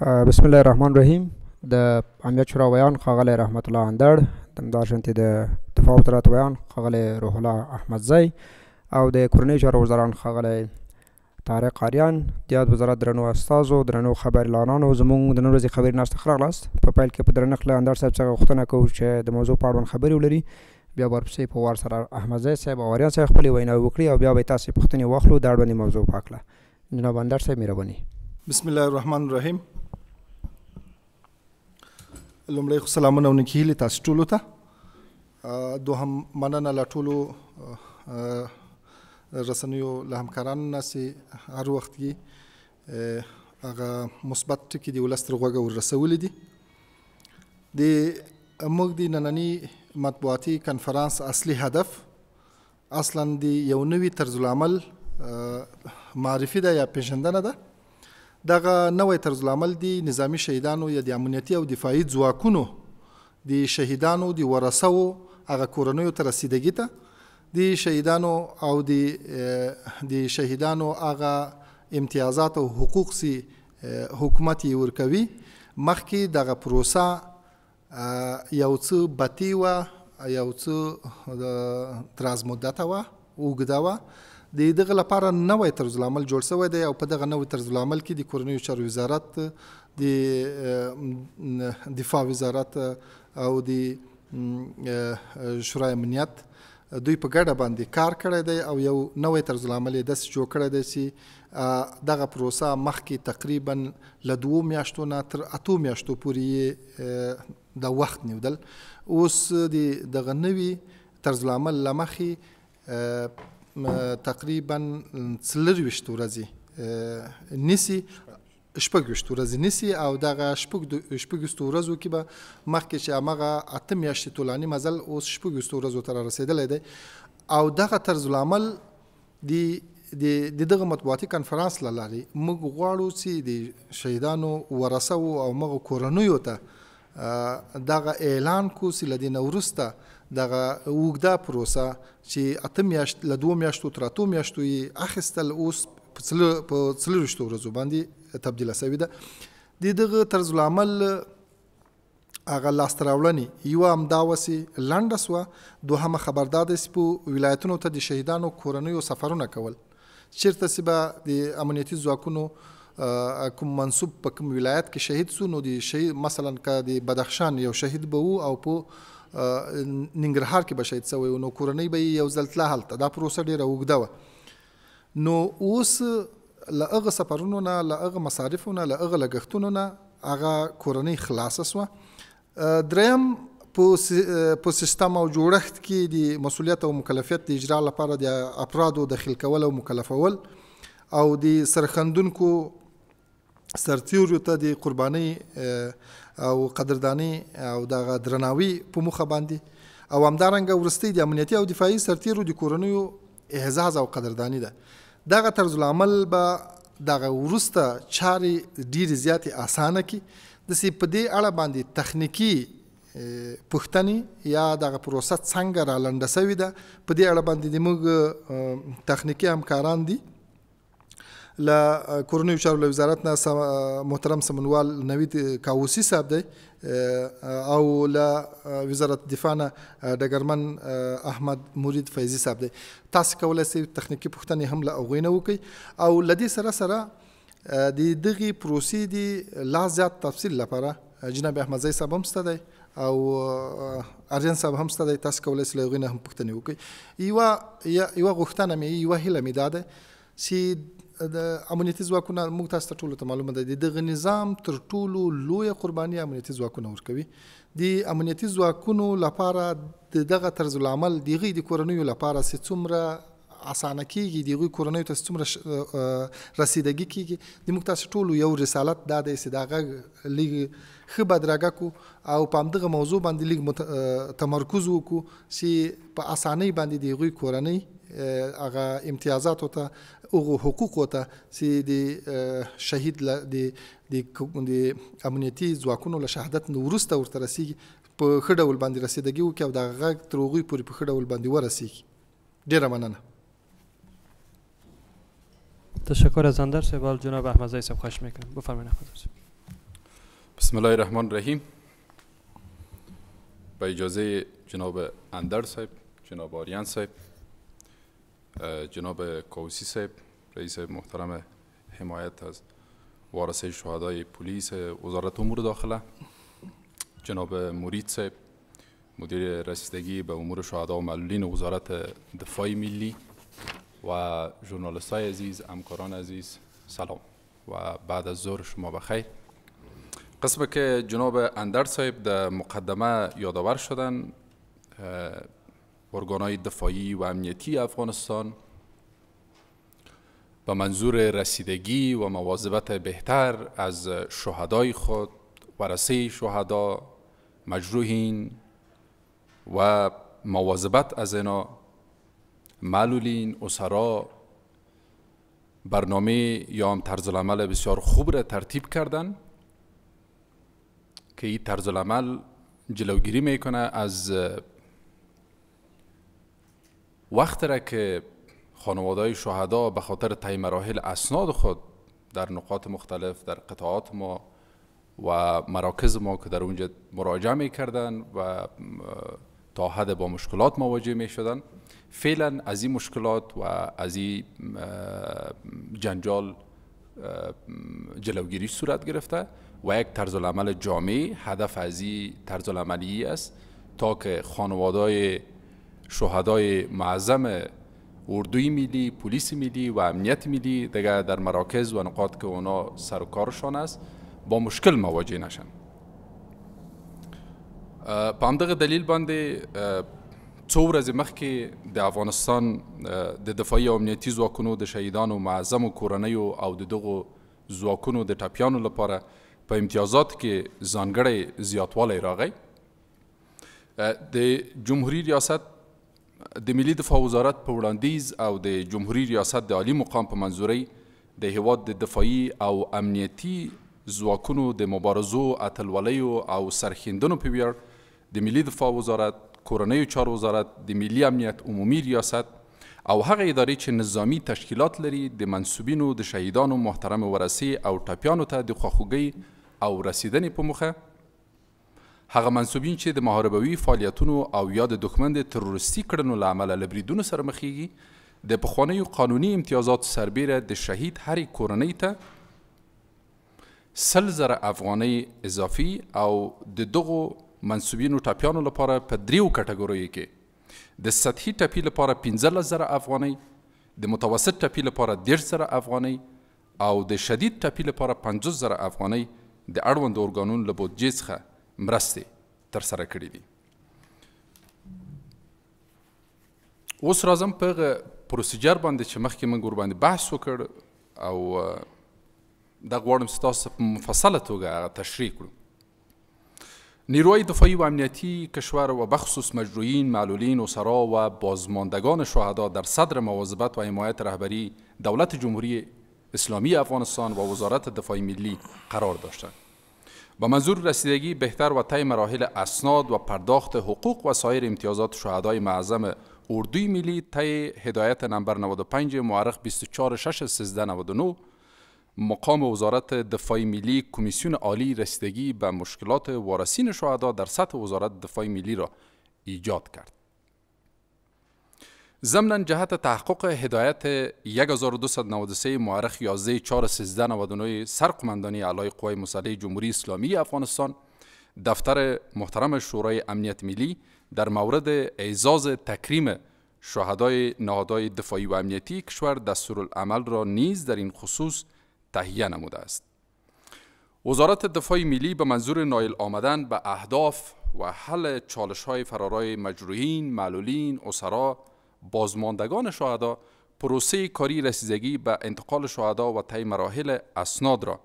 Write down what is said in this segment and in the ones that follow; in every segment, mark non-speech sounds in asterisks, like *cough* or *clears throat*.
بسم الله الرحمن الرحیم د امنیت شورا ویان ښاغلی رحمت الله اندړ همدارشانتې د دفاع وزارت ویان ښاغلی روح الله احمدزی او د کورنۍ چارو وزاران ښاغلی طارق قاریان. د یاد وزارت درنو استازو درنو خبرلانانو زموږ د نن ورځې خبري ناسته ښه راغلاست په پیل کې په درنښت له اندړ صاحب څخه غوښتنه کوو چې د موضوع په اړوند خبرې ولري. بیا ورپسې په وار سره احمدزی صاحب او آریان صاحب خپلې ویناوې وکړي او بیا به تاسې پوښتنې واخلو. د اړوندې موضوع په هکله جناب اندړ صاحب مهرباني. بسم الله الرحمن الرحیم لومړی خو سلامونه او نیکې هیلې تاسو ټولو ته. دوهم مننه له ټولو رسنیو له همکارانو نه چې هر وخت کې هغه مثبت ټکي د ولس تر غوږه ورسولي دي. د موږ د ننني مطبوعاتي کنفرانس اصلي هدف اصلا د یو نوي طرز العمل معرفي ده یا پیژندنه ده دغه نوې طرز العمل دی نظامی شهیدانو یا د امنیتي او دفاعي ځواکونو د شهیدانو د ورثو هغه کورنیو ته رسیدګي ته د شهیدانو او د د شهیدانو هغه امتیازات او حقوق سي حکومت ورکوي. مخکې دغه پروسه یو څه بتی و یو څه تراز مدته و اوږده و د دغه لپاره نوې طرز العمل جوړ شوی دی او په دغه نوې طرز العمل کې د کورنیو چارو وزارت د دفاع وزارت او د شورای امنیت دوی په ګډه باندې کار کړی دی او یو نوې طرز العمل یې داسې جوړ کړی دی چې دغه پروسه مخکې تقریبا له دوو میاشتو نه تر اتو میاشتو پورې د وخت نیودل. اوس د دغه نوي طرز العمل له تقریبا څلرويشت ورځې نسی شپږ ورځې نسی او دغه شپږ شپږ ورځو کې به مخکې چې هغه اته میاشتې طولانی مزل اوس شپږ ورځو ته رسیدلی دی. او دغه طرز العمل دی د دغه مطبوعاتي کنفرانس لاري موږ غواړو چې د شهیدانو ورثه او مغه کورنیو ته دغه اعلان کو چې لدی نورسته دغه وګدا پروسه چې اته میاشت له دوه میاشتو تر اته میاشتو یې اخیستل اوس په څل په څلورشتو ورځو باندې تبدیل شوی ده. د دغه طرز العمل هغه لاستراولنې یو هم دا وسی لنډه سوه دوهمه خبردار د سپو ولایتونو ته د شهیدانو کورنیو سفرونه کول. چیرته سی به د امنیتي ځواکونو کوم منصوب په کوم ولایت کې شهید سو نو د شهید مثلا که د بدخشان یو شهید به وو او په ننګرهار کې به شهید شوی نو کورنۍ به یو ځل تله هلته دا پروسه ډیره اوږده وه. نو اوس له هغه سفرونو نه له هغه مصارفو نه له هغه لګښتونو نه هغه کورنۍ خلاصه سوه. دریم په سیستم او جوړښت کې د مسولیت او مکلفیت د اجرا لپاره د افرادو داخل کول او مکلفول او د سرخندونکو سرتیورو ته د قرباني او قدردانی او د درناوي په مخه باندې. او همدارنګه ورستي د امنیتي او دفاعي سرتیرو د کورنیو اعزاز او قدردانی ده. دغه طرز العمل به دغه ورسته چارې ډیر زیات اسانه کی د سی په دې اړه باندې تخنیکی پښتني یا دغه پروسه څنګه را لنډه سوي ده په دې اړه باندې موږ تخنیکی همکاران دي ل کورنیو چارو وزارت نه محترم سمنوال نوید کاوسی صاحب دی او ل وزارت دفاع نه ډګرمن احمد مرید فیضی صاحب دی. تاسو کولای شئ تخنیکی پوښتنې هم له اوغینه وکي او لدی سره سره د دغه پروسې دی لا زیات تفصیل لپاره جناب احمد زئی صاحب هم ستدی او ارجن صاحب هم ستدی تاسو کولای شئ له اوغینه هم پوښتنې وکي یو یو غوښتنه مې یو هیله مې داده چې د امنیتي ځواکونه موږ تاسو ته ټولو ته معلومه ده. دغه نظام تر ټولو لوی قرباني امنیتي ځواکونه ورکوي. د امنیتي ځواکونو لپاره دغه طرز العمل دغه د کورنیو لپاره څومره اسانه کیږي؟ دغه کورنیو ته څومره رسیدګي کیږي؟ د موږ تاسو ټولو یو رسالت دا دی چې دغه لیگ خه بدرګه کو او په دغه موضوع باندې لیگ تمرکز وکړو چې په اسانۍ باندې دغه کورنۍ هغه امتیازات ته او حقوق ته چې د شهید د د امنیتي ځواکونو له شهادت نو ورسته ورته رسیږي په خډول باندې رسیدګي وکي او د غږ تر هغوی پورې په خډول باندې ورسیږي. ډیره مننه. تشکر از اندر سوال جناب احمد زی صاحب خوش میکنم. بفرمایید خودتون بسم الله الرحمن الرحیم. با اجازه جناب اندر صاحب جناب آریان صاحب جناب کوسی صاحب رئیس محترم حمایت از وارثه شهدای پلیس وزارت امور داخله. جناب مرید صاحب مدیر رسیدگی به امور شهدا و معلولین وزارت دفاع ملی و ژورنالیست های عزیز همکاران عزیز سلام و بعد از ظهر شما بخیر. قسم که جناب اندر صاحب در مقدمه یادآور شدن ارگانهای دفاعی و امنیتی افغانستان به منظور رسیدگی و مواظبت بهتر از شهدای خود ورسه شهدا مجروحین و مواظبت از اینا معلولین اسرا برنامه یا هم طرز العمل بسیار خوب را ترتیب کردن که این طرز العمل جلوگیری می‌کنه از وقت را که خانواده شهدا به خاطر طی مراحل اسناد خود در نقاط مختلف در قطعات ما و مراکز ما که در اونجا مراجعه می‌کردن و تا حد با مشکلات مواجه می شدن فعلا از این مشکلات و از این جنجال جلوگیری صورت گرفته و یک طرز العمل جامع هدف از این طرز العملی است تا که خانواده شهدای معظم اردوی ملی، پلیس ملی و امنیت ملی دیگه در مراکز و نقاط که اونا سر و کارشان است با مشکل مواجه نشن. په همدغه دلیل باندې څو ورځې مخکې د افغانستان د دفاعي او امنیتي ځواکونو د شهیدانو معظمو کورنیو او د دغو ځواکونو د ټپیانو لپاره په امتیازات کې ځانګړی زیاتوالی راغی. د جمهوریت ریاست د ملي دفاع وزارت په وړاندیز او د جمهوریت ریاست د عالی مقام په منظوري د هیواد د دفاعي او امنیتي ځواکونو د مبارزو اتلولیو او سرښندنو په ویاړ د ملي دفاع وزارت کورنیو چارو وزارت د ملي امنیت عمومي ریاست او هغه ادارې چې نظامی تشکیلات لري د منصوبینو د شهیدانو محترم ورسې او ټپیانو ته د خواخوږۍ او رسیدنې په مخه هغه منصوبین چې د محاربوي فعالیتونو او یا د دښمن د تروریستي کړنو له امله له بریدونو سره مخیږي د پخوانیو قانوني امتیازات سربیره د شهید هرې کورنۍ ته سل زره افغانۍ اضافي او د دغو منصوبینو ټاپیانو لپاره په دریو کټګوریو کې د سطحي ټپي لپاره 15000 افغانۍ د متوسط ټپي لپاره 10000 افغانۍ او د شدید ټپي لپاره 50000 افغانۍ د اړوند اورګانونو له بودجې څخه مرستې ترسره کړې دي اوس راځم په پروسیجر باندې چې مخکې موږ ور باندې بحث وکړ او دا غواړم ستاسو په مفصله توګه تشریح کړم نیروهای دفاعی و امنیتی کشور و بخصوص مجروحین، معلولین، اسرا و بازماندگان شهدا در صدر مواظبت و حمایت رهبری دولت جمهوری اسلامی افغانستان و وزارت دفاع ملی قرار داشتند. با منظور رسیدگی بهتر و طی مراحل اسناد و پرداخت حقوق و سایر امتیازات شهدای معظم اردوی ملی طی هدایت نمبر 95 معرخ 24 6 1399 مقام وزارت دفاع ملی کمیسیون عالی رسیدگی به مشکلات وارثین شهدا در سطح وزارت دفاع ملی را ایجاد کرد. ضمن جهت تحقق هدایت 1293 مورخ 11 4 1399 سرقماندانی علای قوای مسلح جمهوری اسلامی افغانستان دفتر محترم شورای امنیت ملی در مورد اعزاز تکریم شهدای نهادهای دفاعی و امنیتی کشور دستورالعمل را نیز در این خصوص تهیه نموده است. وزارت دفاع ملی به منظور نایل آمدن به اهداف و حل چالش های فرارای مجروحین، معلولین، اسرا، بازماندگان شهدا پروسه کاری رسیدگی به انتقال شهدا و طی مراحل اسناد را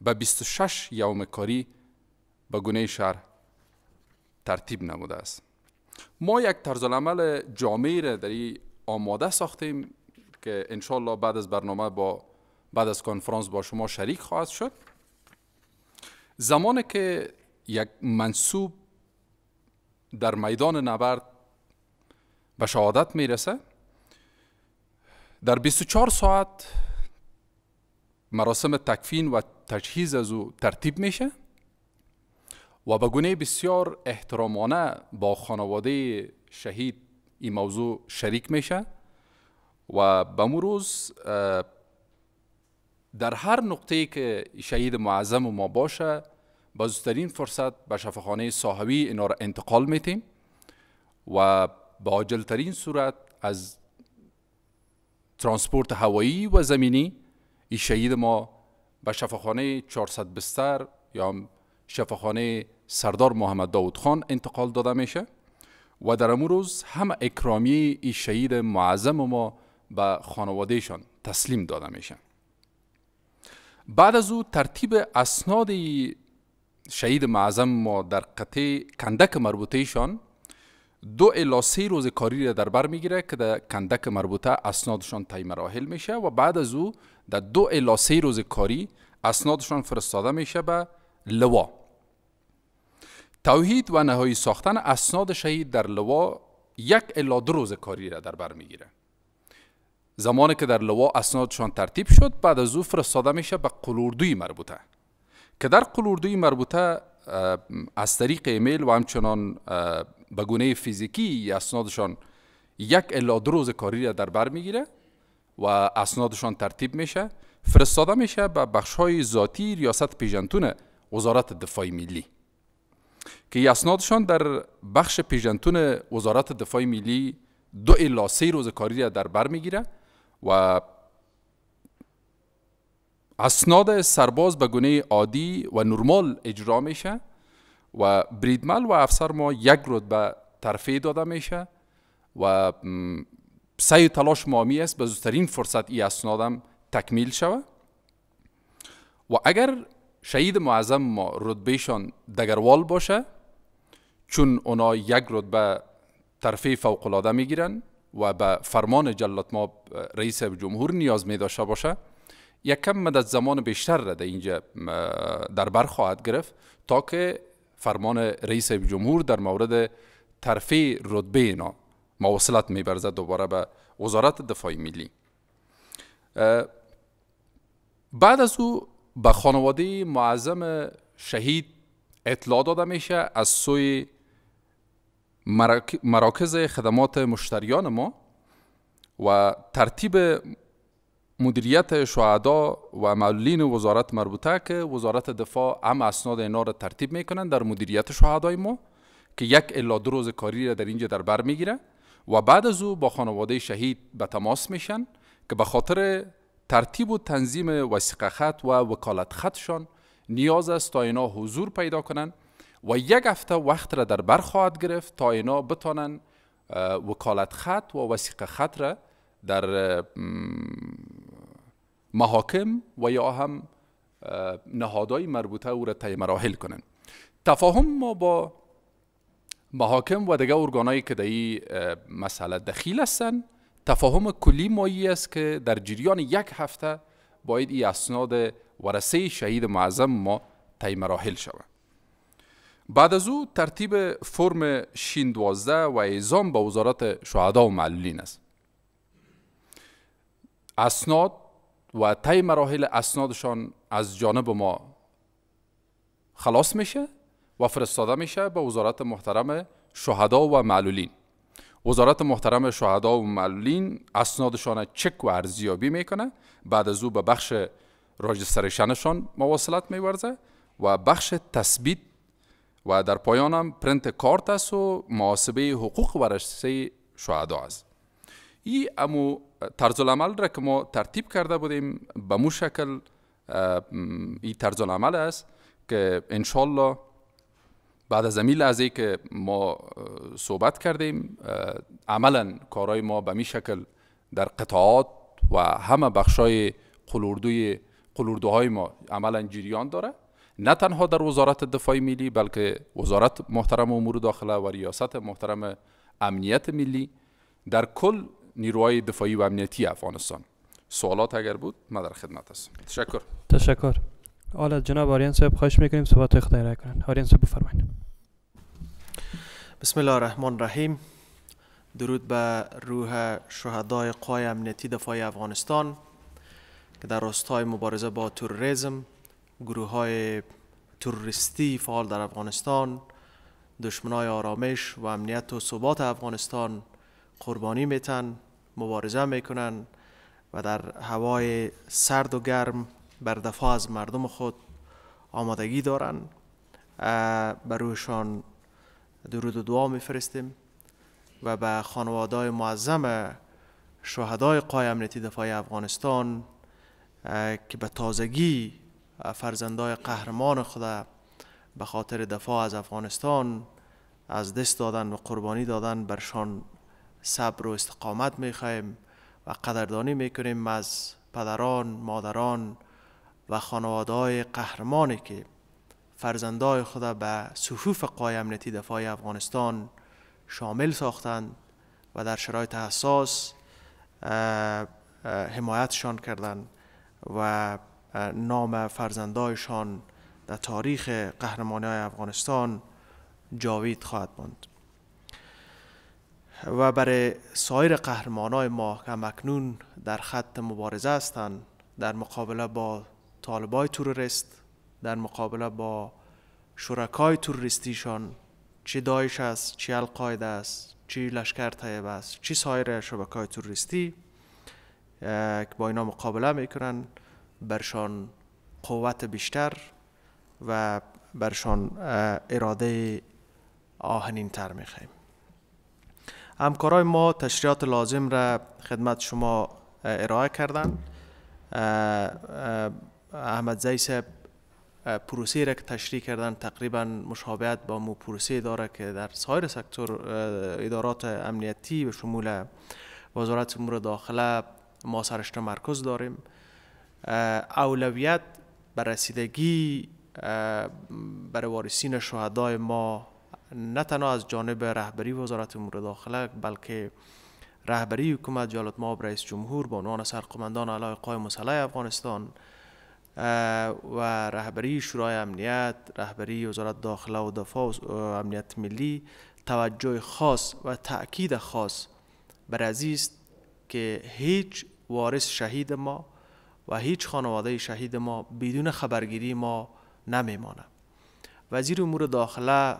به 26 یوم کاری به گونه شهر ترتیب نموده است. ما یک طرز عمل جامعی را در آماده ساختیم که انشالله بعد از برنامه با بعد از کنفرانس با شما شریک خواهد شد. زمانی که یک منصوب در میدان نبرد به شهادت می‌رسه. در 24 ساعت مراسم تکفین و تجهیز از او ترتیب میشه و به گونه بسیار احترامانه با خانواده شهید این موضوع شریک میشه و به روز در هر نقطه که شهید معظم ما باشه با فرصت به شفاخانه صاحبی اینا را انتقال میتیم و با عاجلترین صورت از ترانسپورت هوایی و زمینی این شهید ما به شفاخانه 400 بستر یا شفاخانه سردار محمد داود خان انتقال داده میشه و در امروز روز هم اکرامی این شهید معظم ما به خانوادهشان تسلیم داده میشه. بعد از او ترتیب اسناد شهید معظم ما در قطعه کندک مربوطهشان دو الا سه روز کاری را در بر می‌گیره که در کندک مربوطه اسنادشان تای مراحل میشه و بعد از او در دو الا سه روز کاری اسنادشان فرستاده میشه به لوا. توحید و نهایی ساختن اسناد شهید در لوا یک الا دو روز کاری را در بر می‌گیره. زمانی که در لوا اسنادشان ترتیب شد بعد از او فرستاده میشه به قلوردوی مربوطه. که در قلوردوی مربوطه از طریق ایمیل و همچنان به گونه فیزیکی اسنادشان یک الا دو روز کاری را در بر می‌گیره و اسنادشان ترتیب میشه فرستاده میشه به بخش های ذاتی ریاست پیژنتون وزارت دفاع ملی. که اسنادشان در بخش پیژنتون وزارت دفاع ملی دو الا سه روز کاری را در بر می‌گیره و اسناد سرباز به گونه عادی و نرمال اجرا میشه. و بریدمل و افسر ما یک رتبه ترفیع داده میشه و سعی تلاش مامی است به زودترین فرصت ای اسنادم تکمیل شود. و اگر شهید معظم ما رتبهشان دگروال باشه چون اونا یک رتبه ترفیع العاده می‌گیرن و به فرمان جلات ما رئیس جمهور نیاز می داشته باشه یک کم مدت زمان بیشتر را در اینجا در بر خواهد گرفت تا که فرمان رئیس جمهور در مورد ترفیع رتبه اینا مواصلت میبرزد دوباره به وزارت دفاع ملی. بعد از او به خانواده معظم شهید اطلاع داده میشه از سوی مراکز خدمات مشتریان ما و ترتیب مدیریت شهدا و معلولین وزارت مربوطه که وزارت دفاع هم اسناد اینا را ترتیب می‌کنن در مدیریت شهدای ما که یک الا دو روز کاری را در اینجا در بر می‌گیره و بعد از او با خانواده شهید به تماس میشن که به خاطر ترتیب و تنظیم وسیقه خط و وکالت خطشان نیاز است تا اینا حضور پیدا کنند و یک هفته وقت را در بر خواهد گرفت تا اینا بتانن وکالت خط و وسیقه خط را در محاکم و یا هم نهادهای مربوطه او را طی مراحل کنند. تفاهم ما با محاکم و دیگه ارگانهایی که در این مسئله دخیل هستند تفاهم کلی مایی است که در جریان یک هفته باید این اسناد ورسه شهید معظم ما طی مراحل شود. بعد از او ترتیب فرم شین دوازده و اعزام به وزارت شهدا و معلولین است. اسناد و طی مراحل اسنادشان از جانب ما خلاص میشه و فرستاده میشه به وزارت محترم شهدا و معلولین. وزارت محترم شهدا و معلولین اسنادشان چک و ارزیابی می‌کنه. بعد از او به بخش راجستریشنشان مواصلت میورزه و بخش تثبیت و در پایان هم پرنت کارت است و محاسبه حقوق ورثه شهدا است. این امو طرز العمل را که ما ترتیب کرده بودیم به مو شکل این طرز العمل است که انشالله بعد از امی لحظه که ما صحبت کردیم عملا کارهای ما به می شکل در قطعات و همه بخشای قلوردوی قلوردوهای ما عملا جریان داره. نه تنها در وزارت دفاع ملی بلکه وزارت محترم امور داخله و ریاست محترم امنیت ملی در کل نیروهای دفاعی و امنیتی افغانستان. سوالات اگر بود ما در خدمت هستم. تشکر. تشکر. حالا جناب آریان صاحب خواهش می‌کنیم صحبت خدای را کنن آریان صاحب بفرمایید. بسم الله الرحمن الرحیم درود به روح شهدای قوای امنیتی دفاعی افغانستان که در راستای مبارزه با تروریسم گروه های تروریستی فعال در افغانستان دشمنای آرامش و امنیت و ثبات افغانستان قربانی میتن مبارزه می‌کنن و در هوای سرد و گرم بر دفاع از مردم خود آمادگی دارن. بر درود و دعا میفرستیم و به خانواده معظم شهدای قای امنیتی دفاعی افغانستان که به تازگی فرزندای قهرمان خود به خاطر دفاع از افغانستان از دست دادن و قربانی دادن برشان صبر و استقامت می‌خواهیم و قدردانی می‌کنیم از پدران، مادران و خانواده های قهرمانی که فرزندای خود به صفوف قای امنیتی دفاعی افغانستان شامل ساختند و در شرایط حساس حمایتشان کردند و نام فرزندایشان در تاریخ قهرمانی های افغانستان جاوید خواهد ماند. و برای سایر قهرمان های ما که مکنون در خط مبارزه هستند در مقابله با طالبای تروریست در مقابله با شرکای تروریستیشان چی دایش است چی القاعده است چی لشکر طیب است چی سایر شبکای تروریستی که با اینا مقابله می‌کنن برشان قوت بیشتر و برشان اراده آهنین تر می‌خوایم. همکارای ما تشریعات لازم را خدمت شما ارائه کردن احمد زی صاحب پروسه را که تشریح کردن تقریبا مشابهت با مو پروسه داره که در سایر سکتور ادارات امنیتی و شمول وزارت امور داخله ما سرش تمرکز داریم. اولویت بر رسیدگی برای وارثین شهدای ما نه تنها از جانب رهبری وزارت امور داخله بلکه رهبری حکومت جلالت ما رئیس جمهور به عنوان سرقمندان علیه قای مسلح افغانستان و رهبری شورای امنیت رهبری وزارت داخله و دفاع و امنیت ملی توجه خاص و تأکید خاص بر است که هیچ وارث شهید ما و هیچ خانواده شهید ما بدون خبرگیری ما نمیمانه وزیر امور داخله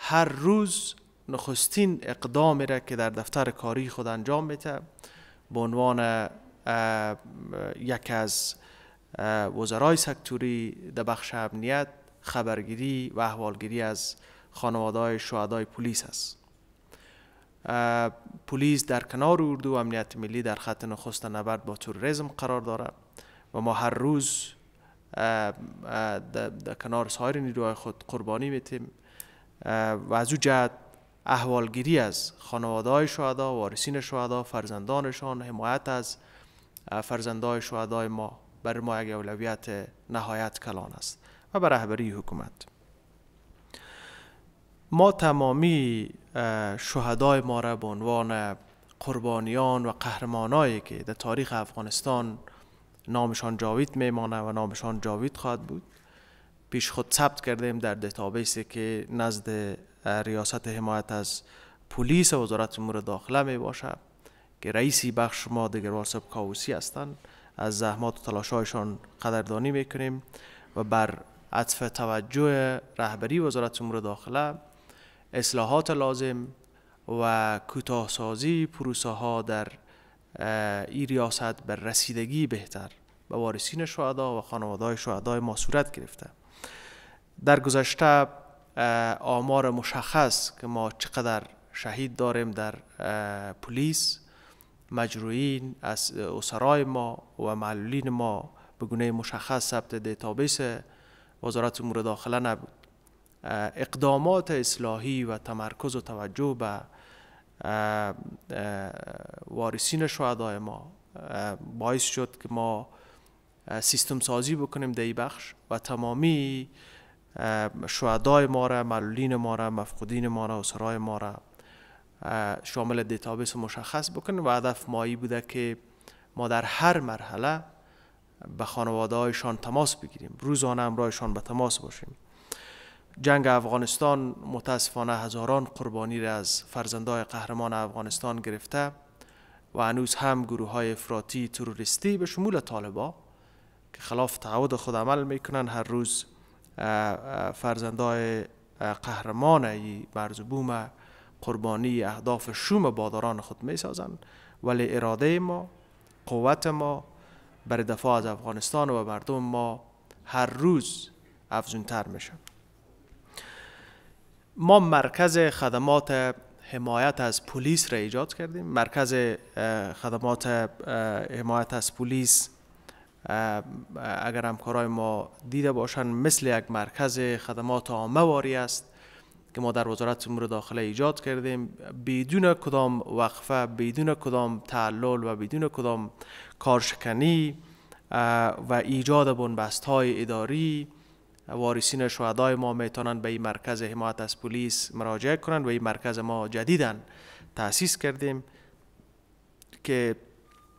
هر روز نخستین اقدامی را که در دفتر کاری خود انجام میده به عنوان یک از وزرای سکتوری در بخش امنیت خبرگیری و احوالگیری از خانواده شهدای پلیس است. پلیس در کنار اردو امنیت ملی در خط نخست نبرد با تروریسم قرار دارد و ما هر روز در کنار سایر نیروهای خود قربانی میتیم. و از او جهت احوالگیری از خانواده های شهدا وارثین شهدا فرزندانشان حمایت از فرزندای شهدای ما بر ما یک اولویت نهایت کلان است و بر رهبری حکومت. ما تمامی شهدای ما را به عنوان قربانیان و قهرمانایی که در تاریخ افغانستان نامشان جاوید میمانه و نامشان جاوید خواهد بود پیش خود ثبت کردیم در دیتابیسی که نزد ریاست حمایت از پلیس وزارت امور داخله می باشد که رئیسی بخش ما دیگر واسب کاوسی هستند از زحمات و تلاشهایشان قدردانی می‌کنیم و بر عطف توجه رهبری وزارت امور داخله اصلاحات لازم و کوتاهسازی پروسه ها در این ریاست بر رسیدگی بهتر به وارثین شهدا و خانواده شهدای ما صورت گرفته. در گذشته آمار مشخص که ما چقدر شهید داریم در پلیس مجروحین از اسرای ما و معلولین ما به گونه مشخص ثبت database وزارت امور داخله نبود. اقدامات اصلاحی و تمرکز و توجه به وارثین شهدای ما باعث شد که ما سیستم سازی بکنیم در بخش و تمامی شهدای ما را معلولین ما را مفقودین ما را اسرای ما را شامل دیتابیس مشخص بکنیم و هدف مایی بوده که ما در هر مرحله به خانواده هایشان تماس بگیریم. روزانه امرایشان به تماس باشیم. جنگ افغانستان متاسفانه هزاران قربانی را از فرزندای قهرمان افغانستان گرفته و هنوز هم گروه های افراطی تروریستی به شمول طالبا که خلاف تعهد خود عمل می‌کنن هر روز فرزندای قهرمان ای مرزبوم قربانی اهداف شوم باداران خود می سازند ولی اراده ما قوت ما برای دفاع از افغانستان و مردم ما هر روز افزونتر میشه. ما مرکز خدمات حمایت از پلیس را ایجاد کردیم. مرکز خدمات حمایت از پلیس اگر همکارای ما دیده باشند مثل یک مرکز خدمات عامه واری است که ما در وزارت امور داخله ایجاد کردیم بدون کدام وقفه بدون کدام تعلل و بدون کدام کارشکنی و ایجاد بنبست های اداری وارثین شهدای ما می‌تونن به این مرکز حمایت از پلیس مراجعه کنند و این مرکز ما جدیدن تأسیس کردیم که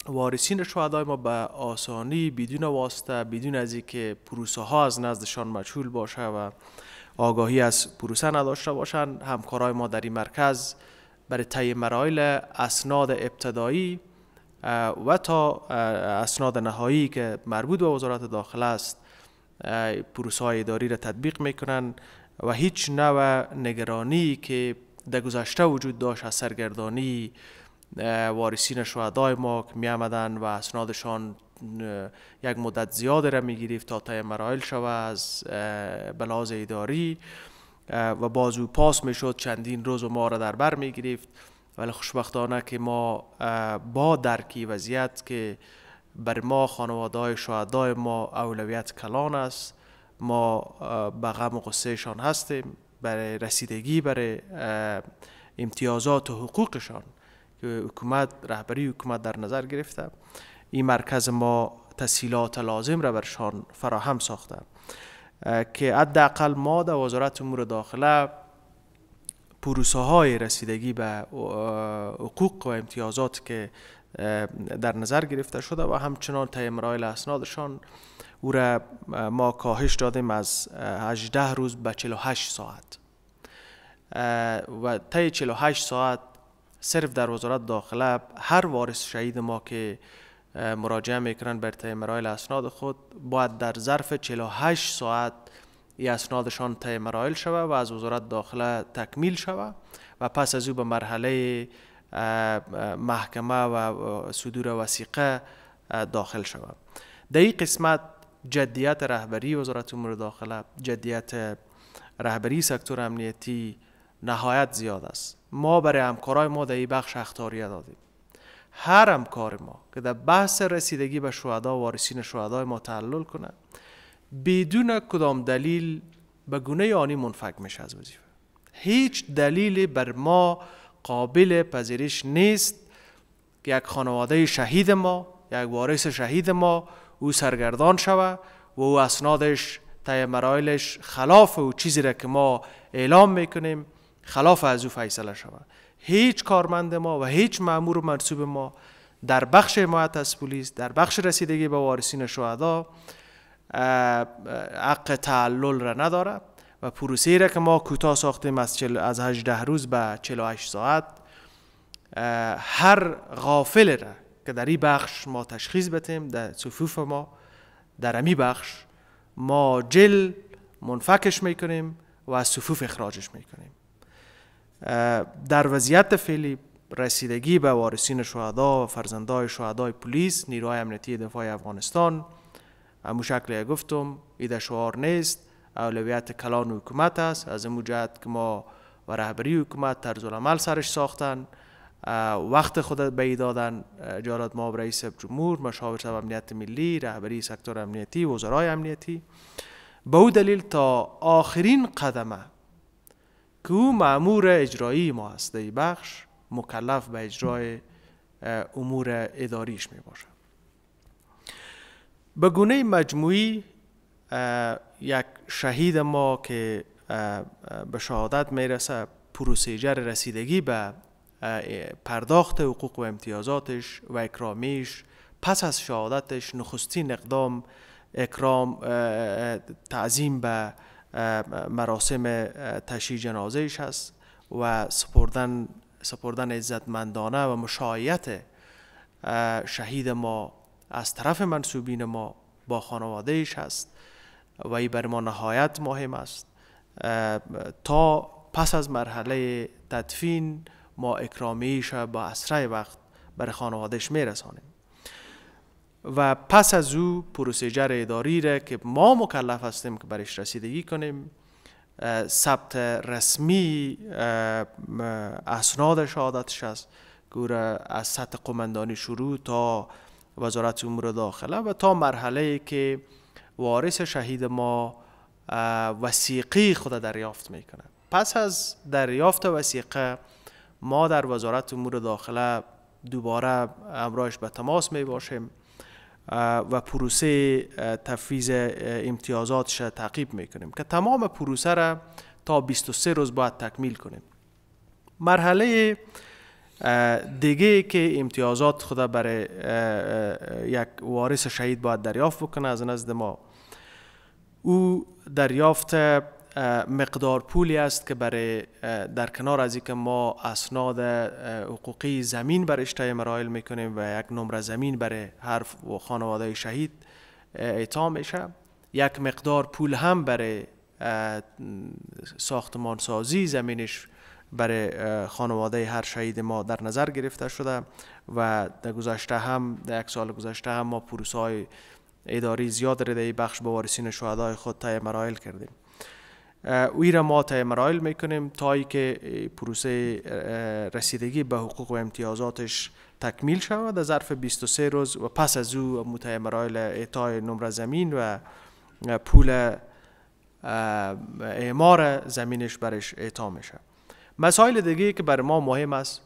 وارثین شهدای ما به آسانی بدون واسطه بدون از اینکه پروسه ها از نزدشان مجهول باشه و آگاهی از پروسه نداشته باشند همکارای ما در این مرکز برای طی مراحل اسناد ابتدایی و تا اسناد نهایی که مربوط به وزارت داخله است پروسه های اداری را تطبیق می‌کنن و هیچ نوع نگرانی که در گذشته وجود داشت از سرگردانی وارثین شهدای ما می آمدن و اسنادشان یک مدت زیاد را می گرفت تا طی مراحل شوه از بلاز اداری. و بازو پاس می شد چندین روز ما را در بر می گرفت. ولی خوشبختانه که ما با درکی وضعیت که بر ما خانواده های شهدای ما اولویت کلان است ما به غم و غصهشان هستیم برای رسیدگی برای امتیازات و حقوقشان. که حکومت رهبری حکومت در نظر گرفته. این مرکز ما تسهیلات لازم را برشان فراهم ساخته. که حداقل ما در وزارت امور داخله پروسه های رسیدگی به حقوق و امتیازات که در نظر گرفته شده و همچنان طی مراحل اسنادشان او را ما کاهش دادیم از 18 روز به 48 ساعت. و طی 48 ساعت صرف در وزارت داخله هر وارث شهید ما که مراجعه می‌کنن بر طی مراحل اسناد خود باید در ظرف 48 ساعت ای اسنادشان طی مراحل شوه و از وزارت داخله تکمیل شوه و پس از او به مرحله محکمه و صدور وسیقه داخل شود در این قسمت جدیت رهبری وزارت امور داخله جدیت رهبری سکتور امنیتی نهایت زیاد است. ما برای همکارای ما در این بخش اختاریه دادیم. هر همکار ما که در بحث رسیدگی به شهدا و وارثین شهدای ما تعلل کنه بدون کدام دلیل به گونه آنی منفک میشه از وظیفه. هیچ دلیلی بر ما قابل پذیرش نیست. که یک خانواده شهید ما یک وارث شهید ما او سرگردان شوه و او اسنادش طی مراحلش خلاف او چیزی را که ما اعلام می‌کنیم. خلاف از او فیصله شود. هیچ کارمند ما و هیچ مامور و منصوب ما در بخش حمایت از پلیس در بخش رسیدگی به وارثین شهدا حق تعلل را نداره و پروسه را که ما کوتاه ساختیم از, از 18 روز به 48 ساعت هر غافل را که در این بخش ما تشخیص بتیم در صفوف ما در امی بخش ما جل منفکش می‌کنیم و از صفوف اخراجش می‌کنیم. در وضعیت فعلی رسیدگی به وارثین شهدا و فرزندای شهدای پلیس نیروهای امنیتی دفاع افغانستان. همون شکل گفتم ایده شعار نیست. اولویت کلان حکومت است. از این جهت که ما و رهبری حکومت طرز العمل سرش ساختن. وقت خود به دادن جارات ما رئیس جمهور مشاور امنیت ملی رهبری سکتور امنیتی وزرای امنیتی. به او دلیل تا آخرین قدمه که او معمور اجرایی ما است. در بخش مکلف به اجرای امور اداریش می باشه به گونه مجموعی یک شهید ما که به شهادت می‌رسه پروسیجر رسیدگی به پرداخت حقوق و امتیازاتش و اکرامیش پس از شهادتش نخستین اقدام اکرام تعظیم به مراسم تشییع جنازهش هست و سپردن سپردن عزتمندانه و مشایعت شهید ما از طرف منصوبین ما با خانوادهش هست و این بر ما نهایت مهم است. تا پس از مرحله تدفین ما اکرامیش با اسرع وقت برای خانوادش میرسانیم. و پس از او پروسیجر اداری را که ما مکلف هستیم که برش رسیدگی کنیم ثبت رسمی اسناد شهادتش است. که از سطح قماندانی شروع تا وزارت امور داخله و تا مرحله که وارث شهید ما وسیقی خود دریافت می‌کنه. پس از دریافت وسیقه ما در وزارت امور داخله دوباره امرایش به تماس می باشیم و پروسه تفویض امتیازاتش تعقیب می‌کنیم که تمام پروسه را تا 23 روز باید تکمیل کنیم. مرحله دیگه که امتیازات خدا برای یک وارث شهید باید دریافت بکنه از نزد ما. او دریافت مقدار پولی است که برای در کنار از اینکه ما اسناد حقوقی زمین برش تای مرایل می‌کنیم و یک نمره زمین برای هر خانواده شهید اعطا میشه. یک مقدار پول هم برای ساختمان سازی زمینش برای خانواده هر شهید ما در نظر گرفته شده و در گذشته هم در یک سال گذشته هم ما پروسه های اداری زیاد در بخش به وارثین شهدای خود تای مرایل کردیم. اوی را ما می‌کنیم تا که پروسه رسیدگی به حقوق و امتیازاتش تکمیل شود. در ظرف 23 روز و پس از او مرایل اعطای نمره زمین و پول اعمار زمینش برش اعطا میشه. مسائل دیگه که بر ما مهم است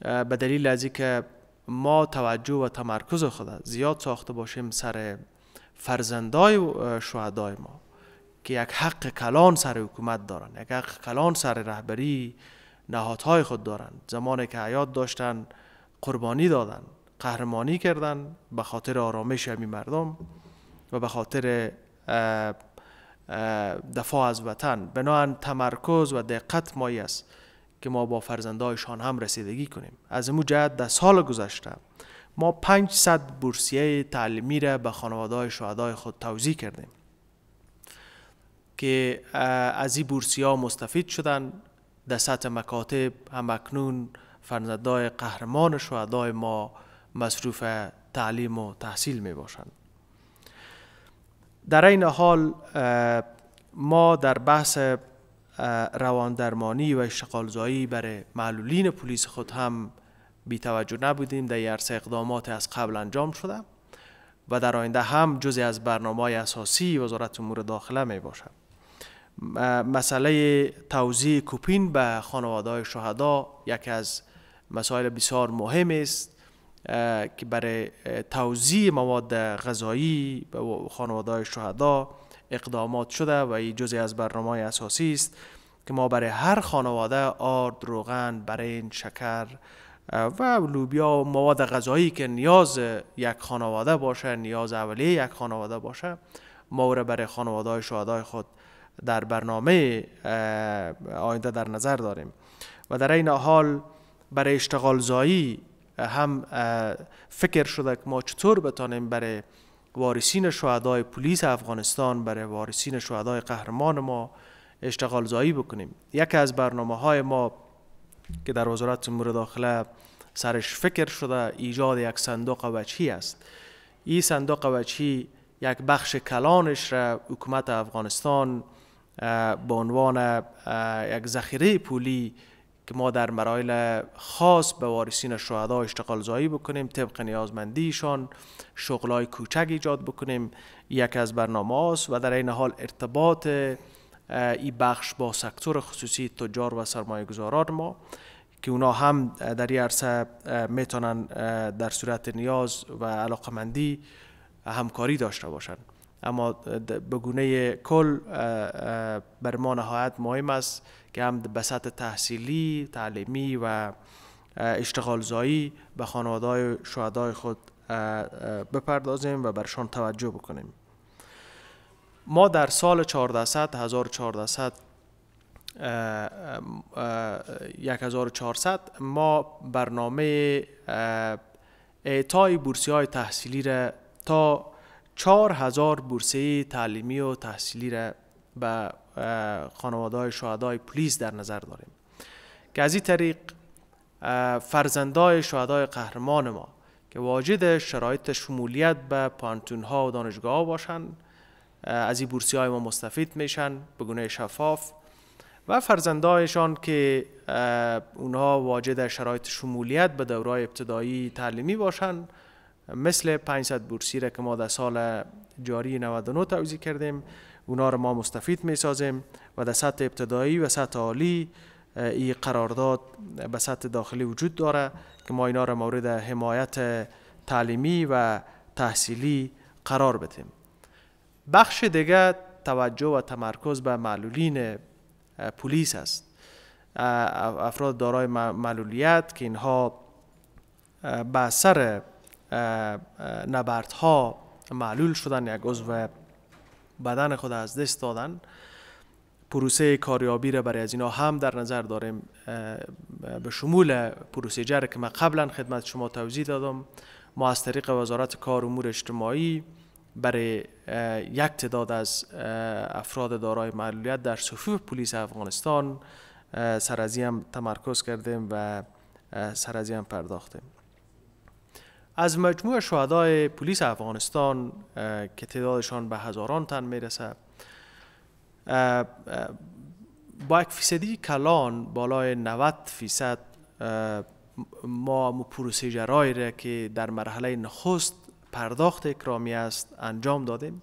به دلیل از که ما توجه و تمرکز خود زیاد ساخته باشیم سر فرزندای شهدای ما. که یک حق کلان سر حکومت دارن یک حق کلان سر رهبری نهادهای خود دارن. زمانی که حیات داشتن قربانی دادن قهرمانی کردن به خاطر آرامش همی مردم و به خاطر دفاع از وطن. بنابراین تمرکز و دقت مایی است که ما با فرزندایشان هم رسیدگی کنیم. از امو جهت در سال گذشته ما 500 بورسیه تعلیمی را به خانواده شهدای خود توضیح کردیم. که از این بورسی ها مستفید شدن. در سطح مکاتب هم اکنون فرزندای قهرمان شهدای ما مصروف تعلیم و تحصیل می باشند. در این حال ما در بحث روان درمانی و اشتغالزایی برای معلولین پلیس خود هم بی توجه نبودیم. در عرصه اقدامات از قبل انجام شده و در آینده هم جزی از برنامه اساسی وزارت امور داخله می باشد. مسئله توزیع کوپین به خانواده های شهدا یکی از مسائل بسیار مهم است که برای توزیع مواد غذایی به خانواده های شهدا اقدامات شده و این جزی از برنامه اساسی است که ما برای هر خانواده آرد، روغن، برین، شکر و لوبیا و مواد غذایی که نیاز یک خانواده باشه نیاز اولیه یک خانواده باشه ما برای خانواده های خود در برنامه آینده در نظر داریم. و در این حال برای اشتغال زایی هم فکر شده که ما چطور بتانیم برای وارثین شهدای پلیس افغانستان برای وارثین شهدای قهرمان ما اشتغال زایی بکنیم. یکی از برنامه های ما که در وزارت امور داخله سرش فکر شده ایجاد یک صندوق وجهی است. این صندوق وجهی یک بخش کلانش را حکومت افغانستان به عنوان یک ذخیره پولی که ما در مراحل خاص به وارثین شهدا اشتغال زایی بکنیم طبق نیازمندیشان شغلای کوچک ایجاد بکنیم یک از برنامه و در این حال ارتباط ای بخش با سکتور خصوصی تجار و سرمایه گذاران ما که اونا هم در این عرصه می‌تونن در صورت نیاز و علاقمندی همکاری داشته باشند اما به گونه کل بر ما نهایت مهم است که هم به سطح تحصیلی، تعلیمی و اشتغال زایی به خانواده شهدای خود بپردازیم و برشان توجه بکنیم. ما در سال 1400 1400 1400 ما برنامه اعطای بورسی های تحصیلی را تا چهار هزار بورسیه تعلیمی و تحصیلی را به خانواده های شهدای پلیس در نظر داریم. که از این طریق فرزندای شهدای قهرمان ما که واجد شرایط شمولیت به پانتون ها و دانشگاه باشند از این بورسی های ما مستفید میشن به گونه شفاف و فرزندایشان که اونها واجد شرایط شمولیت به دورای ابتدایی تعلیمی باشند مثل 500 بورسی را که ما در سال جاری 99 توضیح کردیم. اونا رو ما مستفید می سازیم و در سطح ابتدایی و سطح عالی این قرارداد به سطح داخلی وجود داره که ما اینا را مورد حمایت تعلیمی و تحصیلی قرار بدیم. بخش دیگه توجه و تمرکز به معلولین پلیس است. افراد دارای معلولیت که اینها به اثر نبردها معلول شدن یک عضو بدن خود از دست دادن. پروسه کاریابی را برای از اینا هم در نظر داریم به شمول پروسیجر که من قبلا خدمت شما توضیح دادم. ما از طریق وزارت کار امور اجتماعی برای یک تعداد از افراد دارای معلولیت در صفوف پلیس افغانستان سرازی هم تمرکز کردیم و سرازی هم پرداختیم. از مجموع شهدای پلیس افغانستان که تعدادشان به هزاران تن می‌رسه با یک فیصدی کلان بالای 90 فیصد ما پروسیجرهایی را که در مرحله نخست پرداخت اکرامی است انجام دادیم.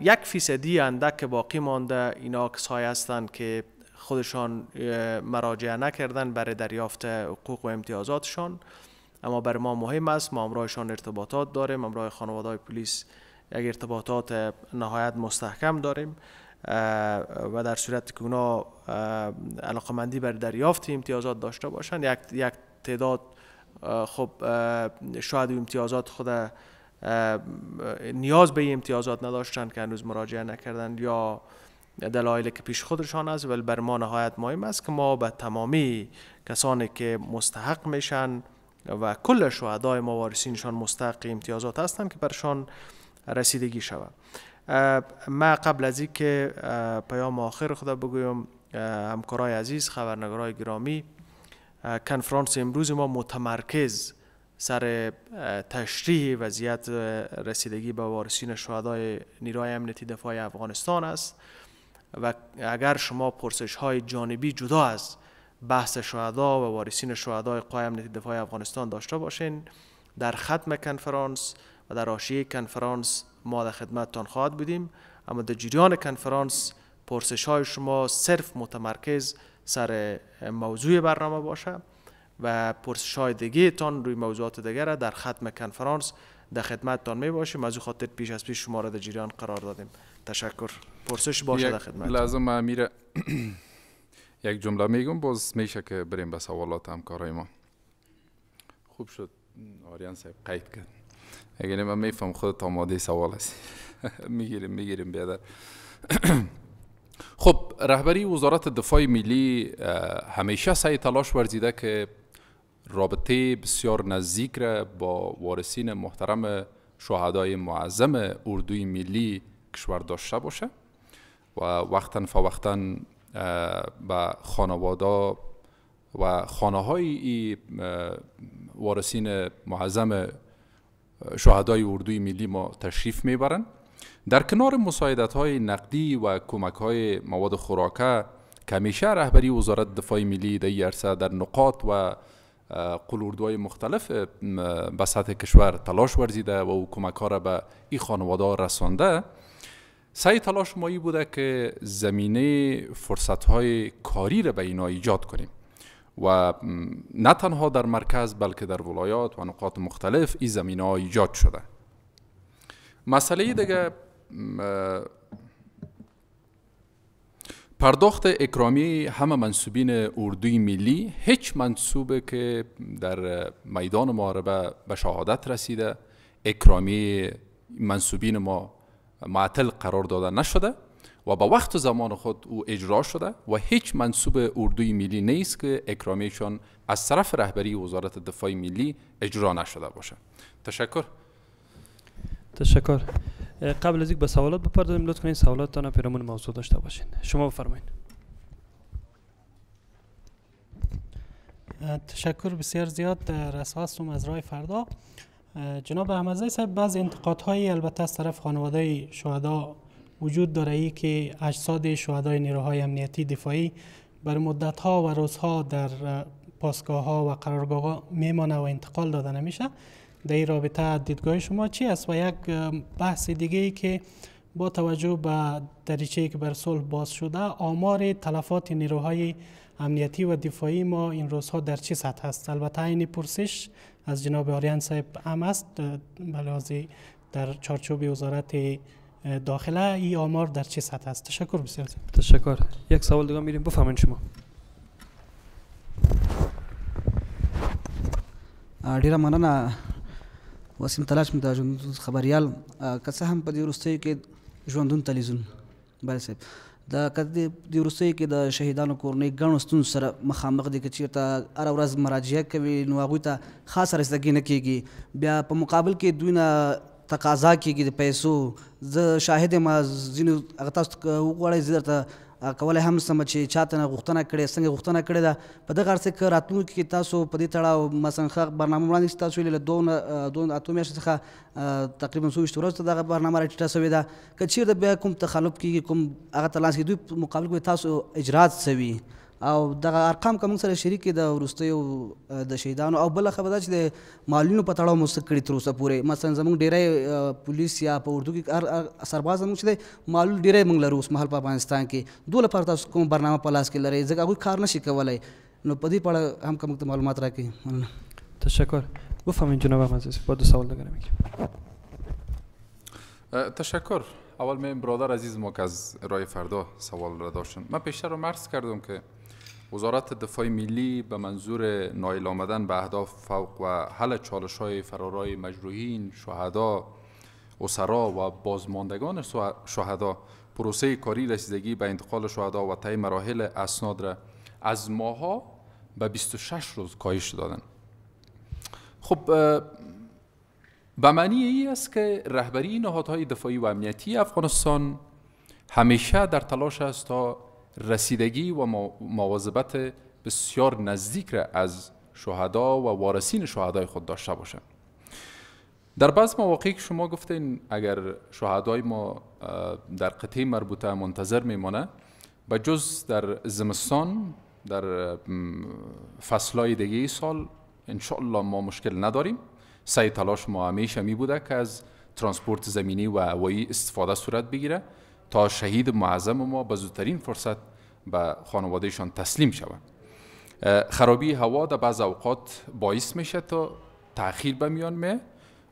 یک فیصدی اندک باقی مانده اینا کسایی هستند که خودشان مراجعه نکردن برای دریافت حقوق و امتیازاتشان. اما بر ما مهم است ما امرایشان ارتباطات داریم امرای خانواده پلیس یک ارتباطات نهایت مستحکم داریم و در صورت که اونا علاقمندی بر دریافت امتیازات داشته باشند یک, یک تعداد خب شاید امتیازات خود نیاز به امتیازات نداشتند که هنوز مراجعه نکردند یا دلایلی که پیش خودشان است ولی بر ما نهایت مهم است که ما به تمامی کسانی که مستحق میشن و کل شهدای ما وارثینشان مستحق امتیازات هستند که برشان رسیدگی شود. ما قبل از که پیام آخر خدا بگویم همکارای عزیز خبرنگارای گرامی کنفرانس امروز ما متمرکز سر تشریح وضعیت رسیدگی به وارثین شهدای نیروی امنیتی دفاع افغانستان است و اگر شما پرسش های جانبی جدا از بحث شهدا و وارثین شهدای قوای امنیتی دفاع افغانستان داشته باشین. در ختم کنفرانس و در آشیه کنفرانس ما در خدمتتان خواهد بودیم. اما در جریان کنفرانس پرسش های شما صرف متمرکز سر موضوع برنامه باشه و پرسش های دیگه تان روی موضوعات دیگر در ختم کنفرانس در خدمتتان می باشیم. از خاطر پیش از پیش شما را در جریان قرار دادیم. تشکر. پرسش باشه در خدمت لازم امیر یک جمله میگم باز میشه که بریم به سوالات همکارای ما. خوب شد. آریان صاحب قید کرد. اگر من میفهم خودت آماده سوال هستی. *laughs* می‌گیریم می‌گیریم بیادر. *clears throat* خب رهبری وزارت دفاع ملی همیشه سعی تلاش ورزیده که رابطه بسیار نزدیک را با وارثین محترم شهدای معظم اردوی ملی کشور داشته باشه و وقتا فوقتا به خانواده و خانه های وارثین معظم شهدای اردوی ملی ما تشریف می‌برند. در کنار مساعدت های نقدی و کمک های مواد خوراکه که همیشه رهبری وزارت دفاع ملی در عرصه در نقاط و قلوردوهای مختلف به سطح کشور تلاش ورزیده و او کمک ها را به این خانواده رسانده. سعی تلاش مایی بوده که زمینه فرصت های کاری را به اینا ایجاد کنیم و نه تنها در مرکز بلکه در ولایات و نقاط مختلف این زمینه ها ایجاد شده. مسئله دیگه پرداخت اکرامی همه منصوبین اردوی ملی هیچ منصوبه که در میدان محاربه به شهادت رسیده. اکرامی منصوبین ما معطل قرار داده نشده و با وقت زمان خود او اجرا شده و هیچ منصوب اردوی ملی نیست که اکرامیشان از طرف رهبری وزارت دفاع ملی اجرا نشده باشه. تشکر. تشکر. قبل از اینکه به سوالات بپردازیم. لطف کنید سوالاتتان پیرامون موضوع داشته باشین. شما بفرمایید تشکر بسیار زیاد. در اساس از رای فردا. جناب احمدزی صاحب بعض انتقادهایی البته از طرف خانواده شهدا وجود داره ای که اجساد شهدای نیروهای امنیتی دفاعی بر مدت ها و روزها در اه، پاسگاه ها و قرارگاه ها میمانه و انتقال داده نمیشه. در این رابطه دیدگاه شما چی است و یک بحث دیگه ای که با توجه به دریچه که بر صلح باز شده آمار تلفات نیروهای امنیتی و دفاعی ما این روزها در چه سطح است؟ البته این پرسش از جناب آریان صاحب هم است لحاظ در چارچوب وزارت داخله. این آمار در چه سطح است؟ تشکر بسیار. تشکر. یک سوال دیگه میریم. بفرمایید شما. ډیره مننه. وسیم تلاش مې د ژوندون خبریال. که څه هم په دې وروستیو کې ژوندون تلویزیون. بله صاحب د که د وروستیو کې د شهیدانو کورنۍ ګڼو ستونزو سره مخامخ دي که چېرته هره ورځ مراجعه کوي نو هغوی ته خاصه رسیدګي نه کېږي بیا په مقابل کې دوی نه تقاضا کېږي د پیسو. زه شاهد یم ځینو هغه تاسو که وغواړئ کولی هم سم چې چاته نه غوښتنه کړې څنګه غوښتنه کړې ده. په دغه ارڅ کې راتلونکي کې تاسو په دې تړاو مثلا ښه برنامه وړاندې تاسو له دوه دوه اتو میاشتې څخه تقریبا څو ویشت ورځو ته دغه برنامه راټیټه سوې ده. که چېرته بیا کوم تخلف کېږي کوم هغه ته لاس کې دوی مقابل کې تاسو اجرات سوي او دغه ارقام موږ سره شریک د وروستیو ا، د شهیدانو او بله خبره دا چې د معلولینو په تړاو کړي تر اوسه پورې. مثلا زموږ ډیری ا، پولیس یا په اردو کې سرباز زموږ چې دی معلول ډیری موږ لرو اوس مهال په افغانستان کې. دوه لپاره تاسو کوم برنامه په لاس کې لرئ؟ ځکه هغوی کار نشي کولی. نو په دې په اړه هم ته معلومات راکړي. تشکر. بفرمایید جناب احمدزی صاحب با دو سوال دیگه میگیم اه، تشکر. اول من برادر عزیز ما که از رای فردا سوال را داشتن. من پیشتر رو مرز کردم که وزارت دفاع ملی به منظور نایل آمدن به اهداف فوق و حل چالش های فرارای مجروحین شهدا اسرا و بازماندگان شهدا پروسه کاری رسیدگی به انتقال شهدا و طی مراحل اسناد را از ماها به 26 روز کاهش دادن. خب به معنی ای است که رهبری نهادهای دفاعی و امنیتی افغانستان همیشه در تلاش است تا رسیدگی و مواظبت بسیار نزدیک را از شهدا و وارثین شهدای خود داشته باشند در بعض مواقع که شما گفتین اگر شهدای ما در قطعه مربوطه منتظر میمانه به جز در زمستان در فصلهای دیگه سال انشاءالله ما مشکل نداریم. سعی تلاش ما همیشه می بوده که از ترانسپورت زمینی و هوایی استفاده صورت بگیره. تا شهید معظم ما به زودترین فرصت به خانوادهشان تسلیم شود. خرابی هوا در بعض اوقات باعث میشه تا تأخیر به میان می